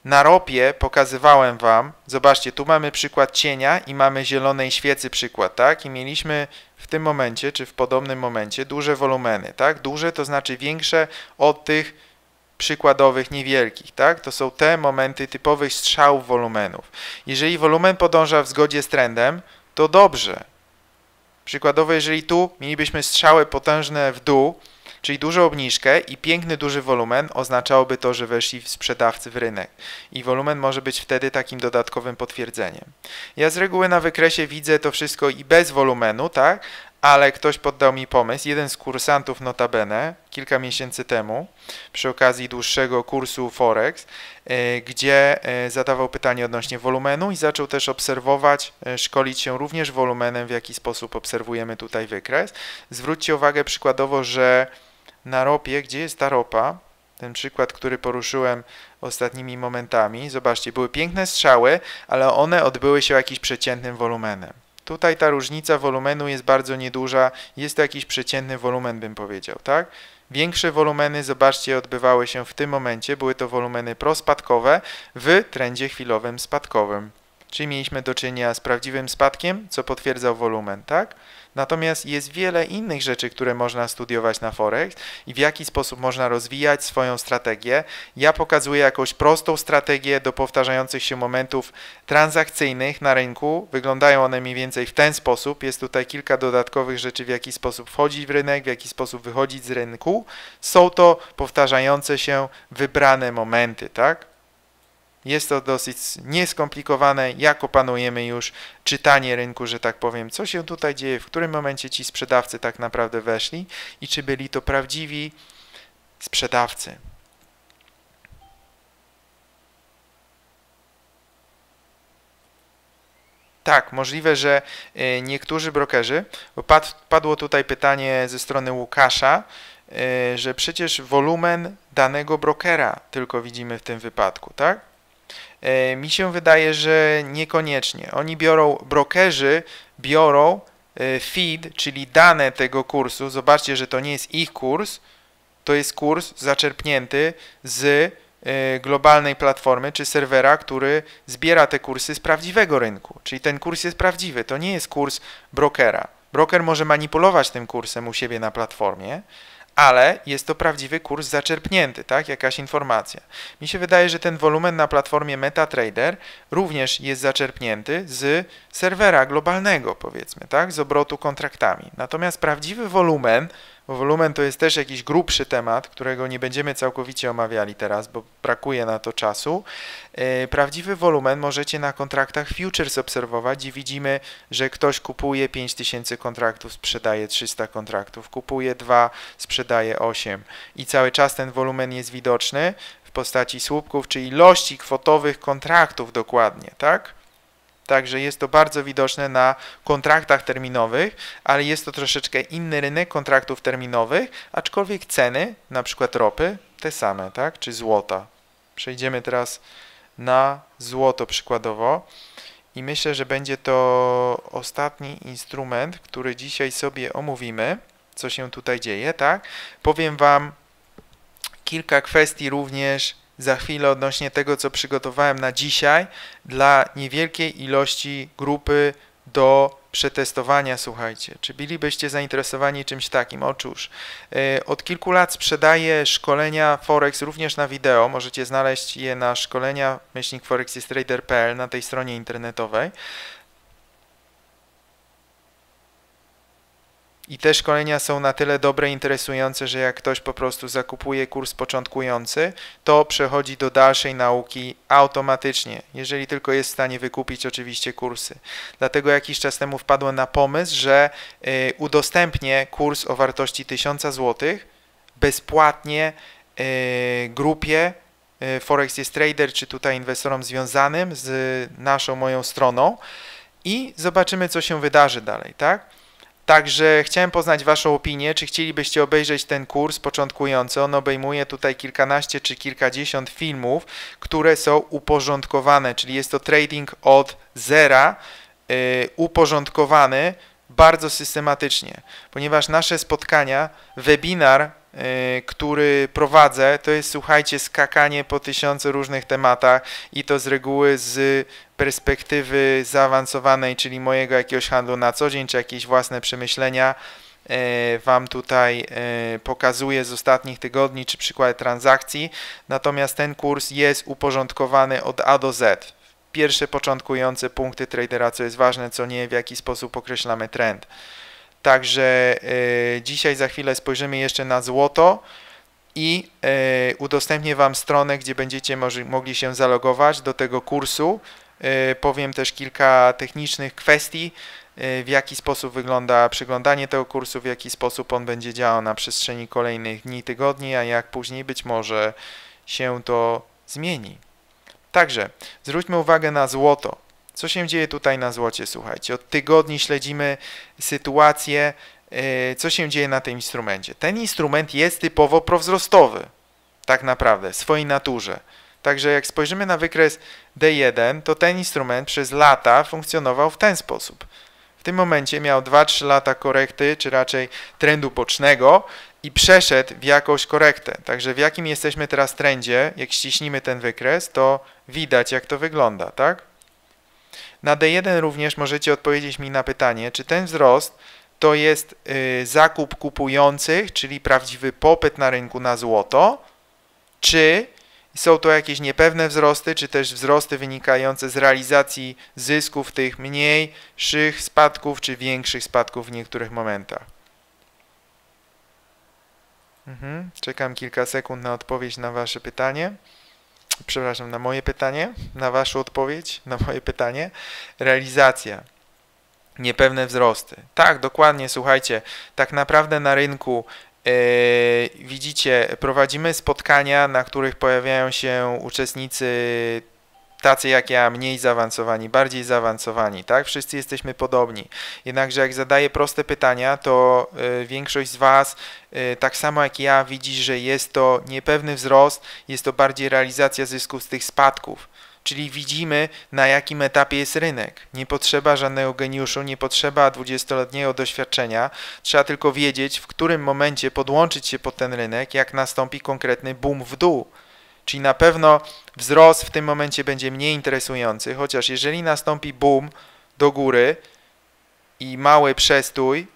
na ropie pokazywałem Wam, zobaczcie, tu mamy przykład cienia i mamy zielonej świecy przykład, tak? I mieliśmy w tym momencie, czy w podobnym momencie, duże wolumeny, tak? Duże to znaczy większe od tych przykładowych niewielkich, tak? To są te momenty typowych strzałów wolumenów. Jeżeli wolumen podąża w zgodzie z trendem, to dobrze. Przykładowo, jeżeli tu mielibyśmy strzały potężne w dół, Czyli dużą obniżkę i piękny duży wolumen oznaczałoby to, że weszli sprzedawcy w rynek. I wolumen może być wtedy takim dodatkowym potwierdzeniem. Ja z reguły na wykresie widzę to wszystko i bez wolumenu, tak? ale ktoś poddał mi pomysł, jeden z kursantów notabene, kilka miesięcy temu, przy okazji dłuższego kursu Forex, e, gdzie e, zadawał pytanie odnośnie wolumenu i zaczął też obserwować, e, szkolić się również wolumenem, w jaki sposób obserwujemy tutaj wykres. Zwróćcie uwagę przykładowo, że na ropie, gdzie jest ta ropa, ten przykład, który poruszyłem ostatnimi momentami, zobaczcie, były piękne strzały, ale one odbyły się jakimś przeciętnym wolumenem. Tutaj ta różnica wolumenu jest bardzo nieduża, jest to jakiś przeciętny wolumen, bym powiedział, tak? Większe wolumeny, zobaczcie, odbywały się w tym momencie, były to wolumeny prospadkowe w trendzie chwilowym spadkowym. Czyli mieliśmy do czynienia z prawdziwym spadkiem, co potwierdzał wolumen, tak? Natomiast jest wiele innych rzeczy, które można studiować na Forex i w jaki sposób można rozwijać swoją strategię. Ja pokazuję jakąś prostą strategię do powtarzających się momentów transakcyjnych na rynku. Wyglądają one mniej więcej w ten sposób. Jest tutaj kilka dodatkowych rzeczy, w jaki sposób wchodzić w rynek, w jaki sposób wychodzić z rynku. Są to powtarzające się wybrane momenty, tak? Jest to dosyć nieskomplikowane, jak opanujemy już czytanie rynku, że tak powiem, co się tutaj dzieje, w którym momencie ci sprzedawcy tak naprawdę weszli i czy byli to prawdziwi sprzedawcy. Tak, możliwe, że e, niektórzy brokerzy, bo padło tutaj pytanie ze strony Łukasza, e, że przecież wolumen danego brokera tylko widzimy w tym wypadku, tak? E, mi się wydaje, że niekoniecznie. Oni biorą, brokerzy biorą e, feed, czyli dane tego kursu. Zobaczcie, że to nie jest ich kurs, to jest kurs zaczerpnięty z globalnej platformy czy serwera, który zbiera te kursy z prawdziwego rynku. Czyli ten kurs jest prawdziwy, to nie jest kurs brokera. Broker może manipulować tym kursem u siebie na platformie, ale jest to prawdziwy kurs zaczerpnięty, tak? Jakaś informacja. Mi się wydaje, że ten wolumen na platformie MetaTrader również jest zaczerpnięty z serwera globalnego, powiedzmy, tak? Z obrotu kontraktami. Natomiast prawdziwy wolumen bo wolumen to jest też jakiś grubszy temat, którego nie będziemy całkowicie omawiali teraz, bo brakuje na to czasu. E, prawdziwy wolumen możecie na kontraktach futures obserwować i widzimy, że ktoś kupuje 5000 kontraktów, sprzedaje 300 kontraktów, kupuje 2, sprzedaje 8 i cały czas ten wolumen jest widoczny w postaci słupków, czy ilości kwotowych kontraktów dokładnie, tak? Także jest to bardzo widoczne na kontraktach terminowych, ale jest to troszeczkę inny rynek kontraktów terminowych, aczkolwiek ceny, na przykład ropy, te same, tak? Czy złota. Przejdziemy teraz na złoto przykładowo. I myślę, że będzie to ostatni instrument, który dzisiaj sobie omówimy, co się tutaj dzieje, tak? Powiem Wam kilka kwestii również za chwilę odnośnie tego, co przygotowałem na dzisiaj dla niewielkiej ilości grupy do przetestowania, słuchajcie. Czy bylibyście zainteresowani czymś takim? Otóż yy, od kilku lat sprzedaję szkolenia Forex również na wideo. Możecie znaleźć je na szkolenia myślnik forexistrader.pl na tej stronie internetowej. I te szkolenia są na tyle dobre, interesujące, że jak ktoś po prostu zakupuje kurs początkujący, to przechodzi do dalszej nauki automatycznie, jeżeli tylko jest w stanie wykupić oczywiście kursy. Dlatego jakiś czas temu wpadłem na pomysł, że y, udostępnię kurs o wartości 1000 zł bezpłatnie y, grupie y, Forex jest Trader, czy tutaj inwestorom związanym z naszą moją stroną i zobaczymy, co się wydarzy dalej, tak? Także chciałem poznać Waszą opinię, czy chcielibyście obejrzeć ten kurs początkujący. On obejmuje tutaj kilkanaście czy kilkadziesiąt filmów, które są uporządkowane, czyli jest to trading od zera, yy, uporządkowany bardzo systematycznie, ponieważ nasze spotkania, webinar który prowadzę, to jest, słuchajcie, skakanie po tysiące różnych tematach i to z reguły z perspektywy zaawansowanej, czyli mojego jakiegoś handlu na co dzień, czy jakieś własne przemyślenia, y, Wam tutaj y, pokazuję z ostatnich tygodni, czy przykłady transakcji. Natomiast ten kurs jest uporządkowany od A do Z. Pierwsze początkujące punkty tradera, co jest ważne, co nie, w jaki sposób określamy trend. Także y, dzisiaj za chwilę spojrzymy jeszcze na złoto i y, udostępnię Wam stronę, gdzie będziecie mogli się zalogować do tego kursu. Y, powiem też kilka technicznych kwestii, w jaki sposób wygląda przeglądanie tego kursu, w jaki sposób on będzie działał na przestrzeni kolejnych dni, tygodni, a jak później być może się to zmieni. Także zwróćmy uwagę na złoto. Co się dzieje tutaj na złocie, słuchajcie? Od tygodni śledzimy sytuację, e, co się dzieje na tym instrumencie. Ten instrument jest typowo prowzrostowy, tak naprawdę, w swojej naturze. Także jak spojrzymy na wykres D1, to ten instrument przez lata funkcjonował w ten sposób. W tym momencie miał 2-3 lata korekty, czy raczej trendu bocznego i przeszedł w jakąś korektę. Także w jakim jesteśmy teraz trendzie, jak ściśnimy ten wykres, to widać jak to wygląda, tak? Na D1 również możecie odpowiedzieć mi na pytanie, czy ten wzrost to jest y, zakup kupujących, czyli prawdziwy popyt na rynku na złoto, czy są to jakieś niepewne wzrosty, czy też wzrosty wynikające z realizacji zysków tych mniejszych spadków, czy większych spadków w niektórych momentach. Mhm. Czekam kilka sekund na odpowiedź na Wasze pytanie przepraszam, na moje pytanie, na Waszą odpowiedź, na moje pytanie. Realizacja. Niepewne wzrosty. Tak, dokładnie, słuchajcie, tak naprawdę na rynku yy, widzicie, prowadzimy spotkania, na których pojawiają się uczestnicy tacy jak ja, mniej zaawansowani, bardziej zaawansowani, tak? Wszyscy jesteśmy podobni. Jednakże jak zadaję proste pytania, to y, większość z Was, y, tak samo jak ja, widzi, że jest to niepewny wzrost, jest to bardziej realizacja zysków z tych spadków. Czyli widzimy, na jakim etapie jest rynek. Nie potrzeba żadnego geniuszu, nie potrzeba 20-letniego doświadczenia. Trzeba tylko wiedzieć, w którym momencie podłączyć się pod ten rynek, jak nastąpi konkretny boom w dół. Czyli na pewno wzrost w tym momencie będzie mniej interesujący, chociaż jeżeli nastąpi boom do góry i mały przestój,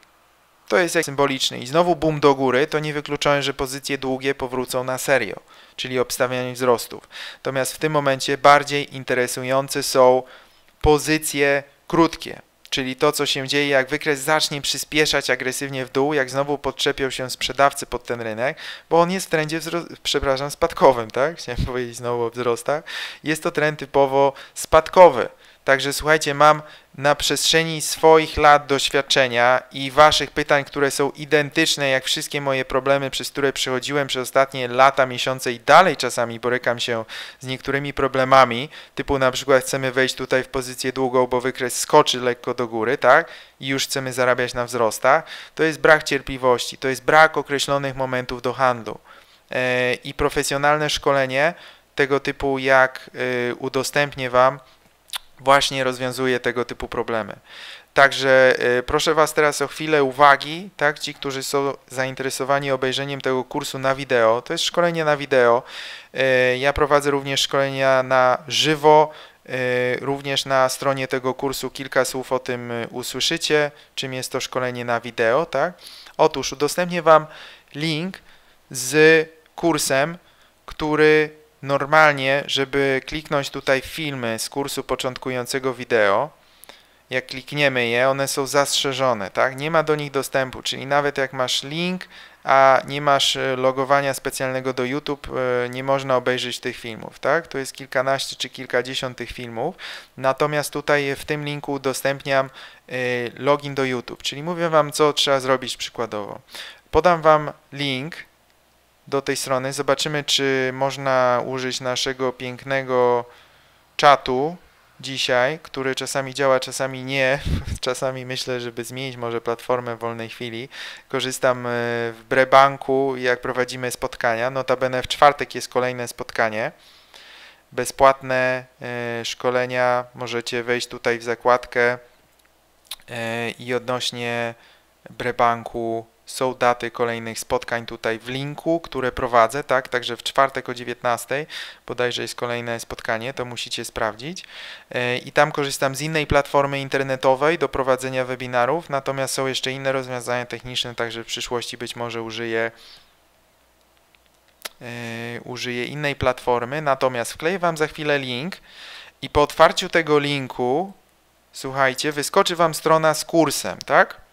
to jest jak symboliczny. I znowu boom do góry, to nie wykluczałem, że pozycje długie powrócą na serio, czyli obstawianie wzrostów. Natomiast w tym momencie bardziej interesujące są pozycje krótkie, czyli to, co się dzieje, jak wykres zacznie przyspieszać agresywnie w dół, jak znowu podczepią się sprzedawcy pod ten rynek, bo on jest w trendzie, przepraszam, spadkowym, tak? Chciałem powiedzieć znowu o wzrostach. Jest to trend typowo spadkowy. Także słuchajcie, mam na przestrzeni swoich lat doświadczenia i waszych pytań, które są identyczne jak wszystkie moje problemy, przez które przechodziłem przez ostatnie lata, miesiące i dalej czasami borykam się z niektórymi problemami, typu na przykład chcemy wejść tutaj w pozycję długą, bo wykres skoczy lekko do góry, tak? I już chcemy zarabiać na wzrostach. To jest brak cierpliwości, to jest brak określonych momentów do handlu. E, I profesjonalne szkolenie tego typu, jak e, udostępnię Wam, właśnie rozwiązuje tego typu problemy. Także y, proszę Was teraz o chwilę uwagi, tak, ci, którzy są zainteresowani obejrzeniem tego kursu na wideo. To jest szkolenie na wideo. Y, ja prowadzę również szkolenia na żywo, y, również na stronie tego kursu kilka słów o tym usłyszycie, czym jest to szkolenie na wideo, tak. Otóż udostępnię Wam link z kursem, który normalnie, żeby kliknąć tutaj filmy z kursu początkującego wideo, jak klikniemy je, one są zastrzeżone, tak? Nie ma do nich dostępu, czyli nawet jak masz link, a nie masz e, logowania specjalnego do YouTube, e, nie można obejrzeć tych filmów, tak? To jest kilkanaście czy kilkadziesiąt tych filmów. Natomiast tutaj w tym linku udostępniam e, login do YouTube, czyli mówię Wam, co trzeba zrobić przykładowo. Podam Wam link do tej strony. Zobaczymy, czy można użyć naszego pięknego czatu dzisiaj, który czasami działa, czasami nie. Czasami myślę, żeby zmienić może platformę w wolnej chwili. Korzystam e, w Brebanku, jak prowadzimy spotkania. Notabene w czwartek jest kolejne spotkanie. Bezpłatne e, szkolenia. Możecie wejść tutaj w zakładkę e, i odnośnie Brebanku są daty kolejnych spotkań tutaj w linku, które prowadzę, tak? Także w czwartek o 19 bodajże jest kolejne spotkanie, to musicie sprawdzić. E, I tam korzystam z innej platformy internetowej do prowadzenia webinarów, natomiast są jeszcze inne rozwiązania techniczne, także w przyszłości być może użyję yy, użyję innej platformy, natomiast wkleję Wam za chwilę link i po otwarciu tego linku, słuchajcie, wyskoczy Wam strona z kursem, tak?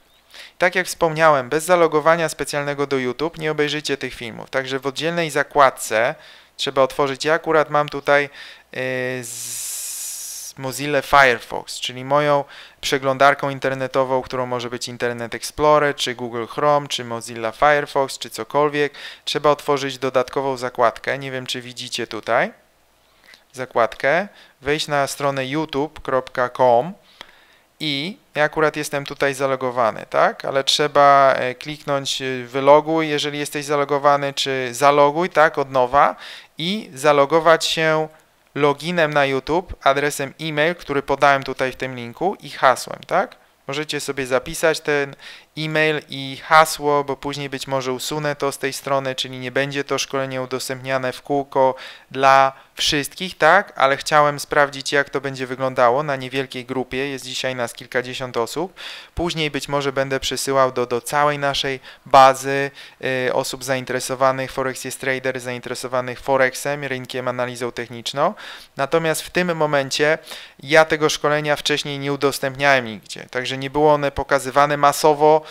Tak jak wspomniałem, bez zalogowania specjalnego do YouTube nie obejrzycie tych filmów. Także w oddzielnej zakładce trzeba otworzyć. Ja akurat mam tutaj yy, Mozilla Firefox, czyli moją przeglądarką internetową, którą może być Internet Explorer, czy Google Chrome, czy Mozilla Firefox, czy cokolwiek. Trzeba otworzyć dodatkową zakładkę. Nie wiem, czy widzicie tutaj zakładkę. Wejść na stronę youtube.com i ja akurat jestem tutaj zalogowany, tak? Ale trzeba e, kliknąć e, wyloguj, jeżeli jesteś zalogowany, czy zaloguj, tak? Od nowa i zalogować się loginem na YouTube, adresem e-mail, który podałem tutaj w tym linku i hasłem, tak? Możecie sobie zapisać ten e-mail i hasło, bo później być może usunę to z tej strony, czyli nie będzie to szkolenie udostępniane w kółko dla wszystkich, tak? Ale chciałem sprawdzić, jak to będzie wyglądało na niewielkiej grupie. Jest dzisiaj nas kilkadziesiąt osób. Później być może będę przesyłał do, do całej naszej bazy y, osób zainteresowanych, Forex jest trader, zainteresowanych Forexem, rynkiem, analizą techniczną. Natomiast w tym momencie ja tego szkolenia wcześniej nie udostępniałem nigdzie, także nie było one pokazywane masowo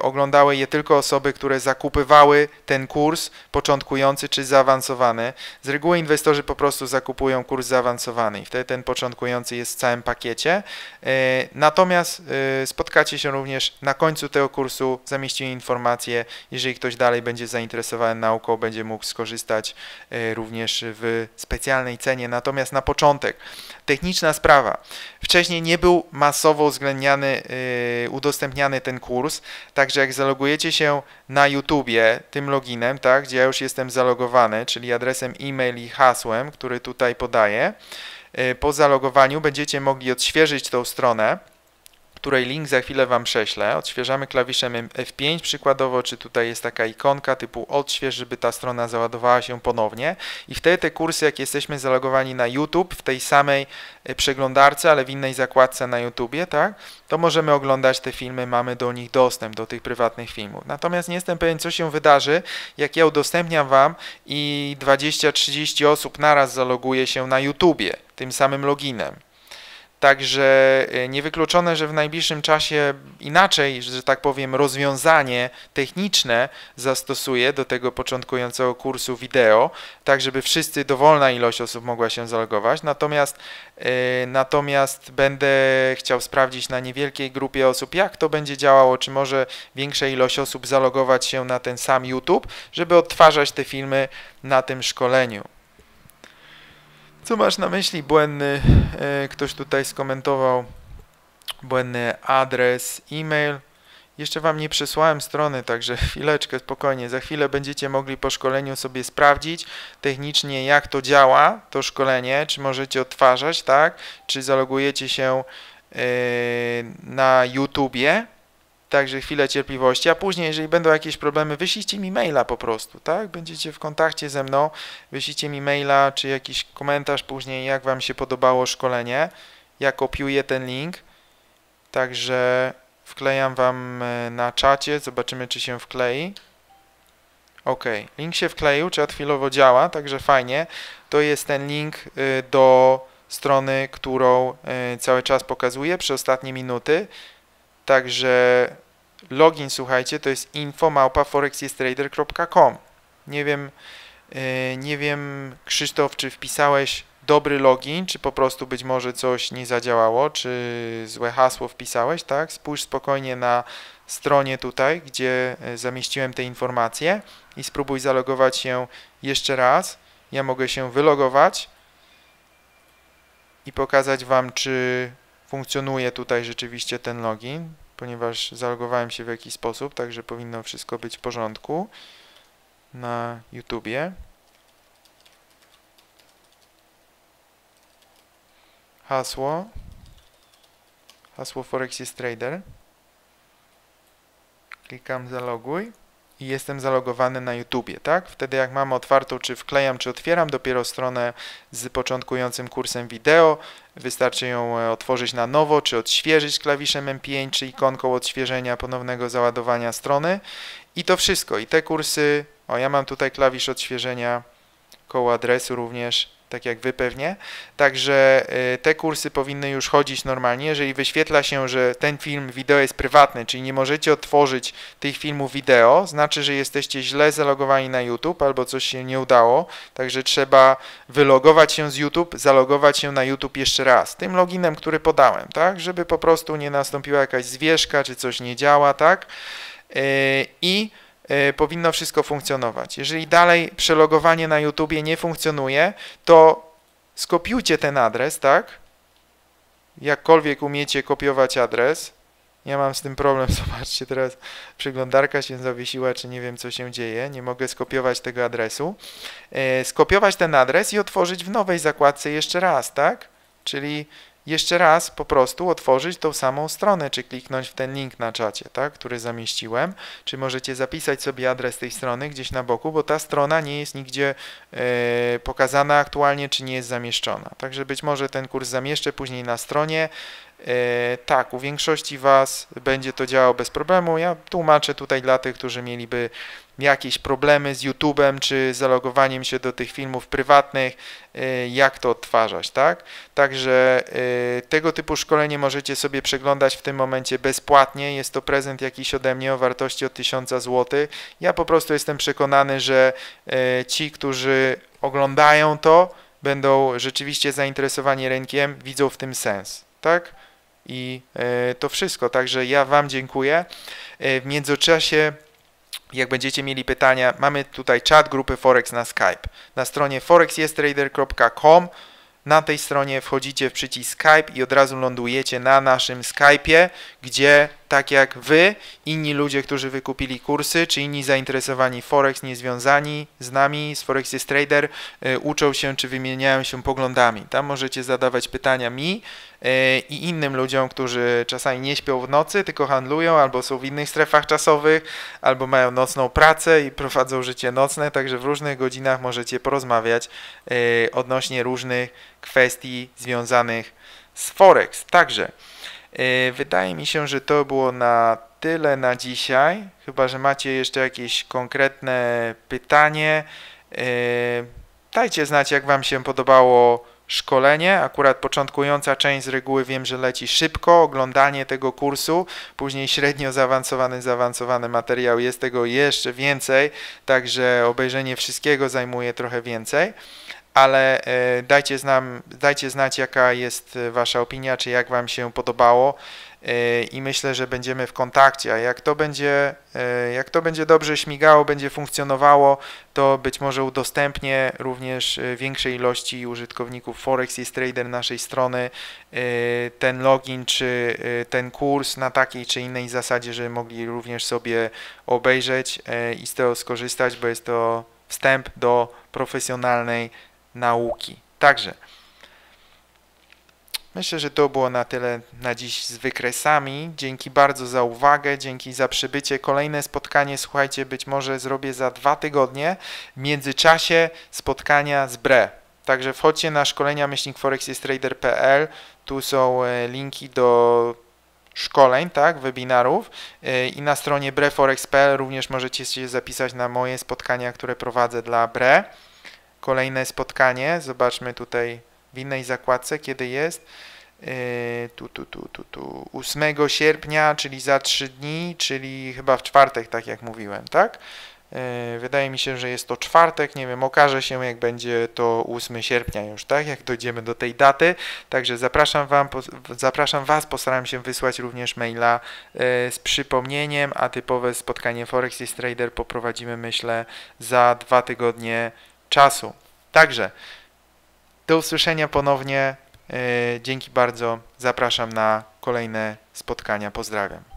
oglądały je tylko osoby, które zakupywały ten kurs początkujący czy zaawansowany. Z reguły inwestorzy po prostu zakupują kurs zaawansowany i wtedy ten początkujący jest w całym pakiecie. E, natomiast e, spotkacie się również na końcu tego kursu, zamieściłem informację, jeżeli ktoś dalej będzie zainteresowany nauką, będzie mógł skorzystać również w specjalnej cenie. Natomiast na początek, techniczna sprawa. Wcześniej nie był masowo uwzględniany, udostępniany ten kurs, także jak zalogujecie się na YouTubie tym loginem, tak, gdzie ja już jestem zalogowany, czyli adresem e-mail i hasłem, który tutaj podaję, yy, po zalogowaniu będziecie mogli odświeżyć tą stronę, której link za chwilę Wam prześlę. Odświeżamy klawiszem F5 przykładowo, czy tutaj jest taka ikonka typu odśwież, żeby ta strona załadowała się ponownie i wtedy te kursy, jak jesteśmy zalogowani na YouTube w tej samej e, przeglądarce, ale w innej zakładce na YouTubie, tak, to możemy oglądać te filmy, mamy do nich dostęp, do tych prywatnych filmów. Natomiast nie jestem pewien, co się wydarzy, jak ja udostępniam Wam i 20-30 osób naraz zaloguje się na YouTubie tym samym loginem. Także e, niewykluczone, że w najbliższym czasie inaczej, że tak powiem, rozwiązanie techniczne zastosuję do tego początkującego kursu wideo, tak żeby wszyscy, dowolna ilość osób mogła się zalogować. Natomiast, e, natomiast będę chciał sprawdzić na niewielkiej grupie osób, jak to będzie działało, czy może większa ilość osób zalogować się na ten sam YouTube, żeby odtwarzać te filmy na tym szkoleniu. Co masz na myśli? Błędny, e, ktoś tutaj skomentował, błędny adres, e-mail. Jeszcze Wam nie przesłałem strony, także chwileczkę, spokojnie. Za chwilę będziecie mogli po szkoleniu sobie sprawdzić technicznie, jak to działa, to szkolenie, czy możecie odtwarzać, tak? Czy zalogujecie się yy, na YouTubie, Także chwilę cierpliwości, a później, jeżeli będą jakieś problemy, wyślijcie mi maila po prostu, tak? Będziecie w kontakcie ze mną, wyślijcie mi maila, czy jakiś komentarz później, jak Wam się podobało szkolenie. Ja kopiuję ten link, także wklejam Wam e, na czacie, zobaczymy, czy się wklei. Ok, link się wkleił, czat chwilowo działa, także fajnie. To jest ten link e, do strony, którą e, cały czas pokazuję przez ostatnie minuty. Także login, słuchajcie, to jest info.forexyestrader.com. Nie wiem, yy, nie wiem, Krzysztof, czy wpisałeś dobry login, czy po prostu być może coś nie zadziałało, czy złe hasło wpisałeś, tak? Spójrz spokojnie na stronie tutaj, gdzie yy, zamieściłem te informacje i spróbuj zalogować się jeszcze raz. Ja mogę się wylogować i pokazać Wam, czy funkcjonuje tutaj rzeczywiście ten login, ponieważ zalogowałem się w jakiś sposób, także powinno wszystko być w porządku na YouTubie. Hasło. Hasło Forex jest Trader. Klikam zaloguj i jestem zalogowany na YouTubie, tak? Wtedy jak mam otwartą, czy wklejam, czy otwieram dopiero stronę z początkującym kursem wideo, wystarczy ją e, otworzyć na nowo, czy odświeżyć klawiszem M5, czy ikonką odświeżenia, ponownego załadowania strony i to wszystko. I te kursy, o ja mam tutaj klawisz odświeżenia koło adresu również, tak jak wy pewnie. Także y, te kursy powinny już chodzić normalnie. Jeżeli wyświetla się, że ten film wideo jest prywatny, czyli nie możecie otworzyć tych filmów wideo, znaczy, że jesteście źle zalogowani na YouTube albo coś się nie udało. Także trzeba wylogować się z YouTube, zalogować się na YouTube jeszcze raz, tym loginem, który podałem, tak, żeby po prostu nie nastąpiła jakaś zwierzka, czy coś nie działa, tak. Y, I powinno wszystko funkcjonować. Jeżeli dalej przelogowanie na YouTubie nie funkcjonuje, to skopiujcie ten adres, tak? Jakkolwiek umiecie kopiować adres. Ja mam z tym problem, zobaczcie teraz, przeglądarka się zawiesiła, czy nie wiem co się dzieje, nie mogę skopiować tego adresu. E, skopiować ten adres i otworzyć w nowej zakładce jeszcze raz, tak? Czyli jeszcze raz po prostu otworzyć tą samą stronę, czy kliknąć w ten link na czacie, tak, który zamieściłem, czy możecie zapisać sobie adres tej strony gdzieś na boku, bo ta strona nie jest nigdzie e, pokazana aktualnie, czy nie jest zamieszczona. Także być może ten kurs zamieszczę później na stronie, E, tak, u większości Was będzie to działało bez problemu. Ja tłumaczę tutaj dla tych, którzy mieliby jakieś problemy z YouTube'em czy zalogowaniem się do tych filmów prywatnych, e, jak to odtwarzać, tak? Także e, tego typu szkolenie możecie sobie przeglądać w tym momencie bezpłatnie. Jest to prezent jakiś ode mnie o wartości od 1000 zł. Ja po prostu jestem przekonany, że ci, którzy oglądają to, będą rzeczywiście zainteresowani rynkiem, widzą w tym sens, tak? I to wszystko. Także ja Wam dziękuję. W międzyczasie jak będziecie mieli pytania, mamy tutaj czat grupy Forex na Skype. Na stronie forexyestrader.com na tej stronie wchodzicie w przycisk Skype i od razu lądujecie na naszym Skype'ie, gdzie tak jak wy, inni ludzie, którzy wykupili kursy, czy inni zainteresowani Forex, niezwiązani z nami, z Forex jest Trader, y, uczą się czy wymieniają się poglądami. Tam możecie zadawać pytania mi y, i innym ludziom, którzy czasami nie śpią w nocy, tylko handlują, albo są w innych strefach czasowych, albo mają nocną pracę i prowadzą życie nocne, także w różnych godzinach możecie porozmawiać y, odnośnie różnych kwestii związanych z Forex. Także wydaje mi się, że to było na tyle na dzisiaj. Chyba, że macie jeszcze jakieś konkretne pytanie. E, dajcie znać, jak Wam się podobało szkolenie. Akurat początkująca część z reguły wiem, że leci szybko, oglądanie tego kursu, później średnio zaawansowany, zaawansowany materiał, jest tego jeszcze więcej, także obejrzenie wszystkiego zajmuje trochę więcej ale e, dajcie, znam, dajcie znać, jaka jest e, Wasza opinia, czy jak Wam się podobało. E, i myślę, że będziemy w kontakcie, a jak to będzie, jak to będzie dobrze śmigało, będzie funkcjonowało, to być może udostępnię również większej ilości użytkowników Forex jest Trader naszej strony ten login czy ten kurs na takiej czy innej zasadzie, żeby mogli również sobie obejrzeć i z tego skorzystać, bo jest to wstęp do profesjonalnej nauki. Także myślę, że to było na tyle na dziś z wykresami. Dzięki bardzo za uwagę, dzięki za przybycie. Kolejne spotkanie, słuchajcie, być może zrobię za dwa tygodnie. W międzyczasie spotkania z BRE. Także wchodźcie na szkolenia myślnikforexjestrader.pl. Tu są e, linki do szkoleń, tak, webinarów e, i na stronie breforex.pl również możecie się zapisać na moje spotkania, które prowadzę dla BRE kolejne spotkanie. Zobaczmy tutaj w innej zakładce, kiedy jest. Yy, tu, tu, tu, tu, tu. 8 sierpnia, czyli za 3 dni, czyli chyba w czwartek, tak jak mówiłem, tak? Yy, wydaje mi się, że jest to czwartek, nie wiem, okaże się jak będzie to 8 sierpnia już, tak, jak dojdziemy do tej daty, także zapraszam, wam, zapraszam Was, postaram się wysłać również maila yy, z przypomnieniem, a typowe spotkanie Forex Trader poprowadzimy myślę za dwa tygodnie czasu. Także do usłyszenia ponownie. E, dzięki bardzo. Zapraszam na kolejne spotkania. Pozdrawiam.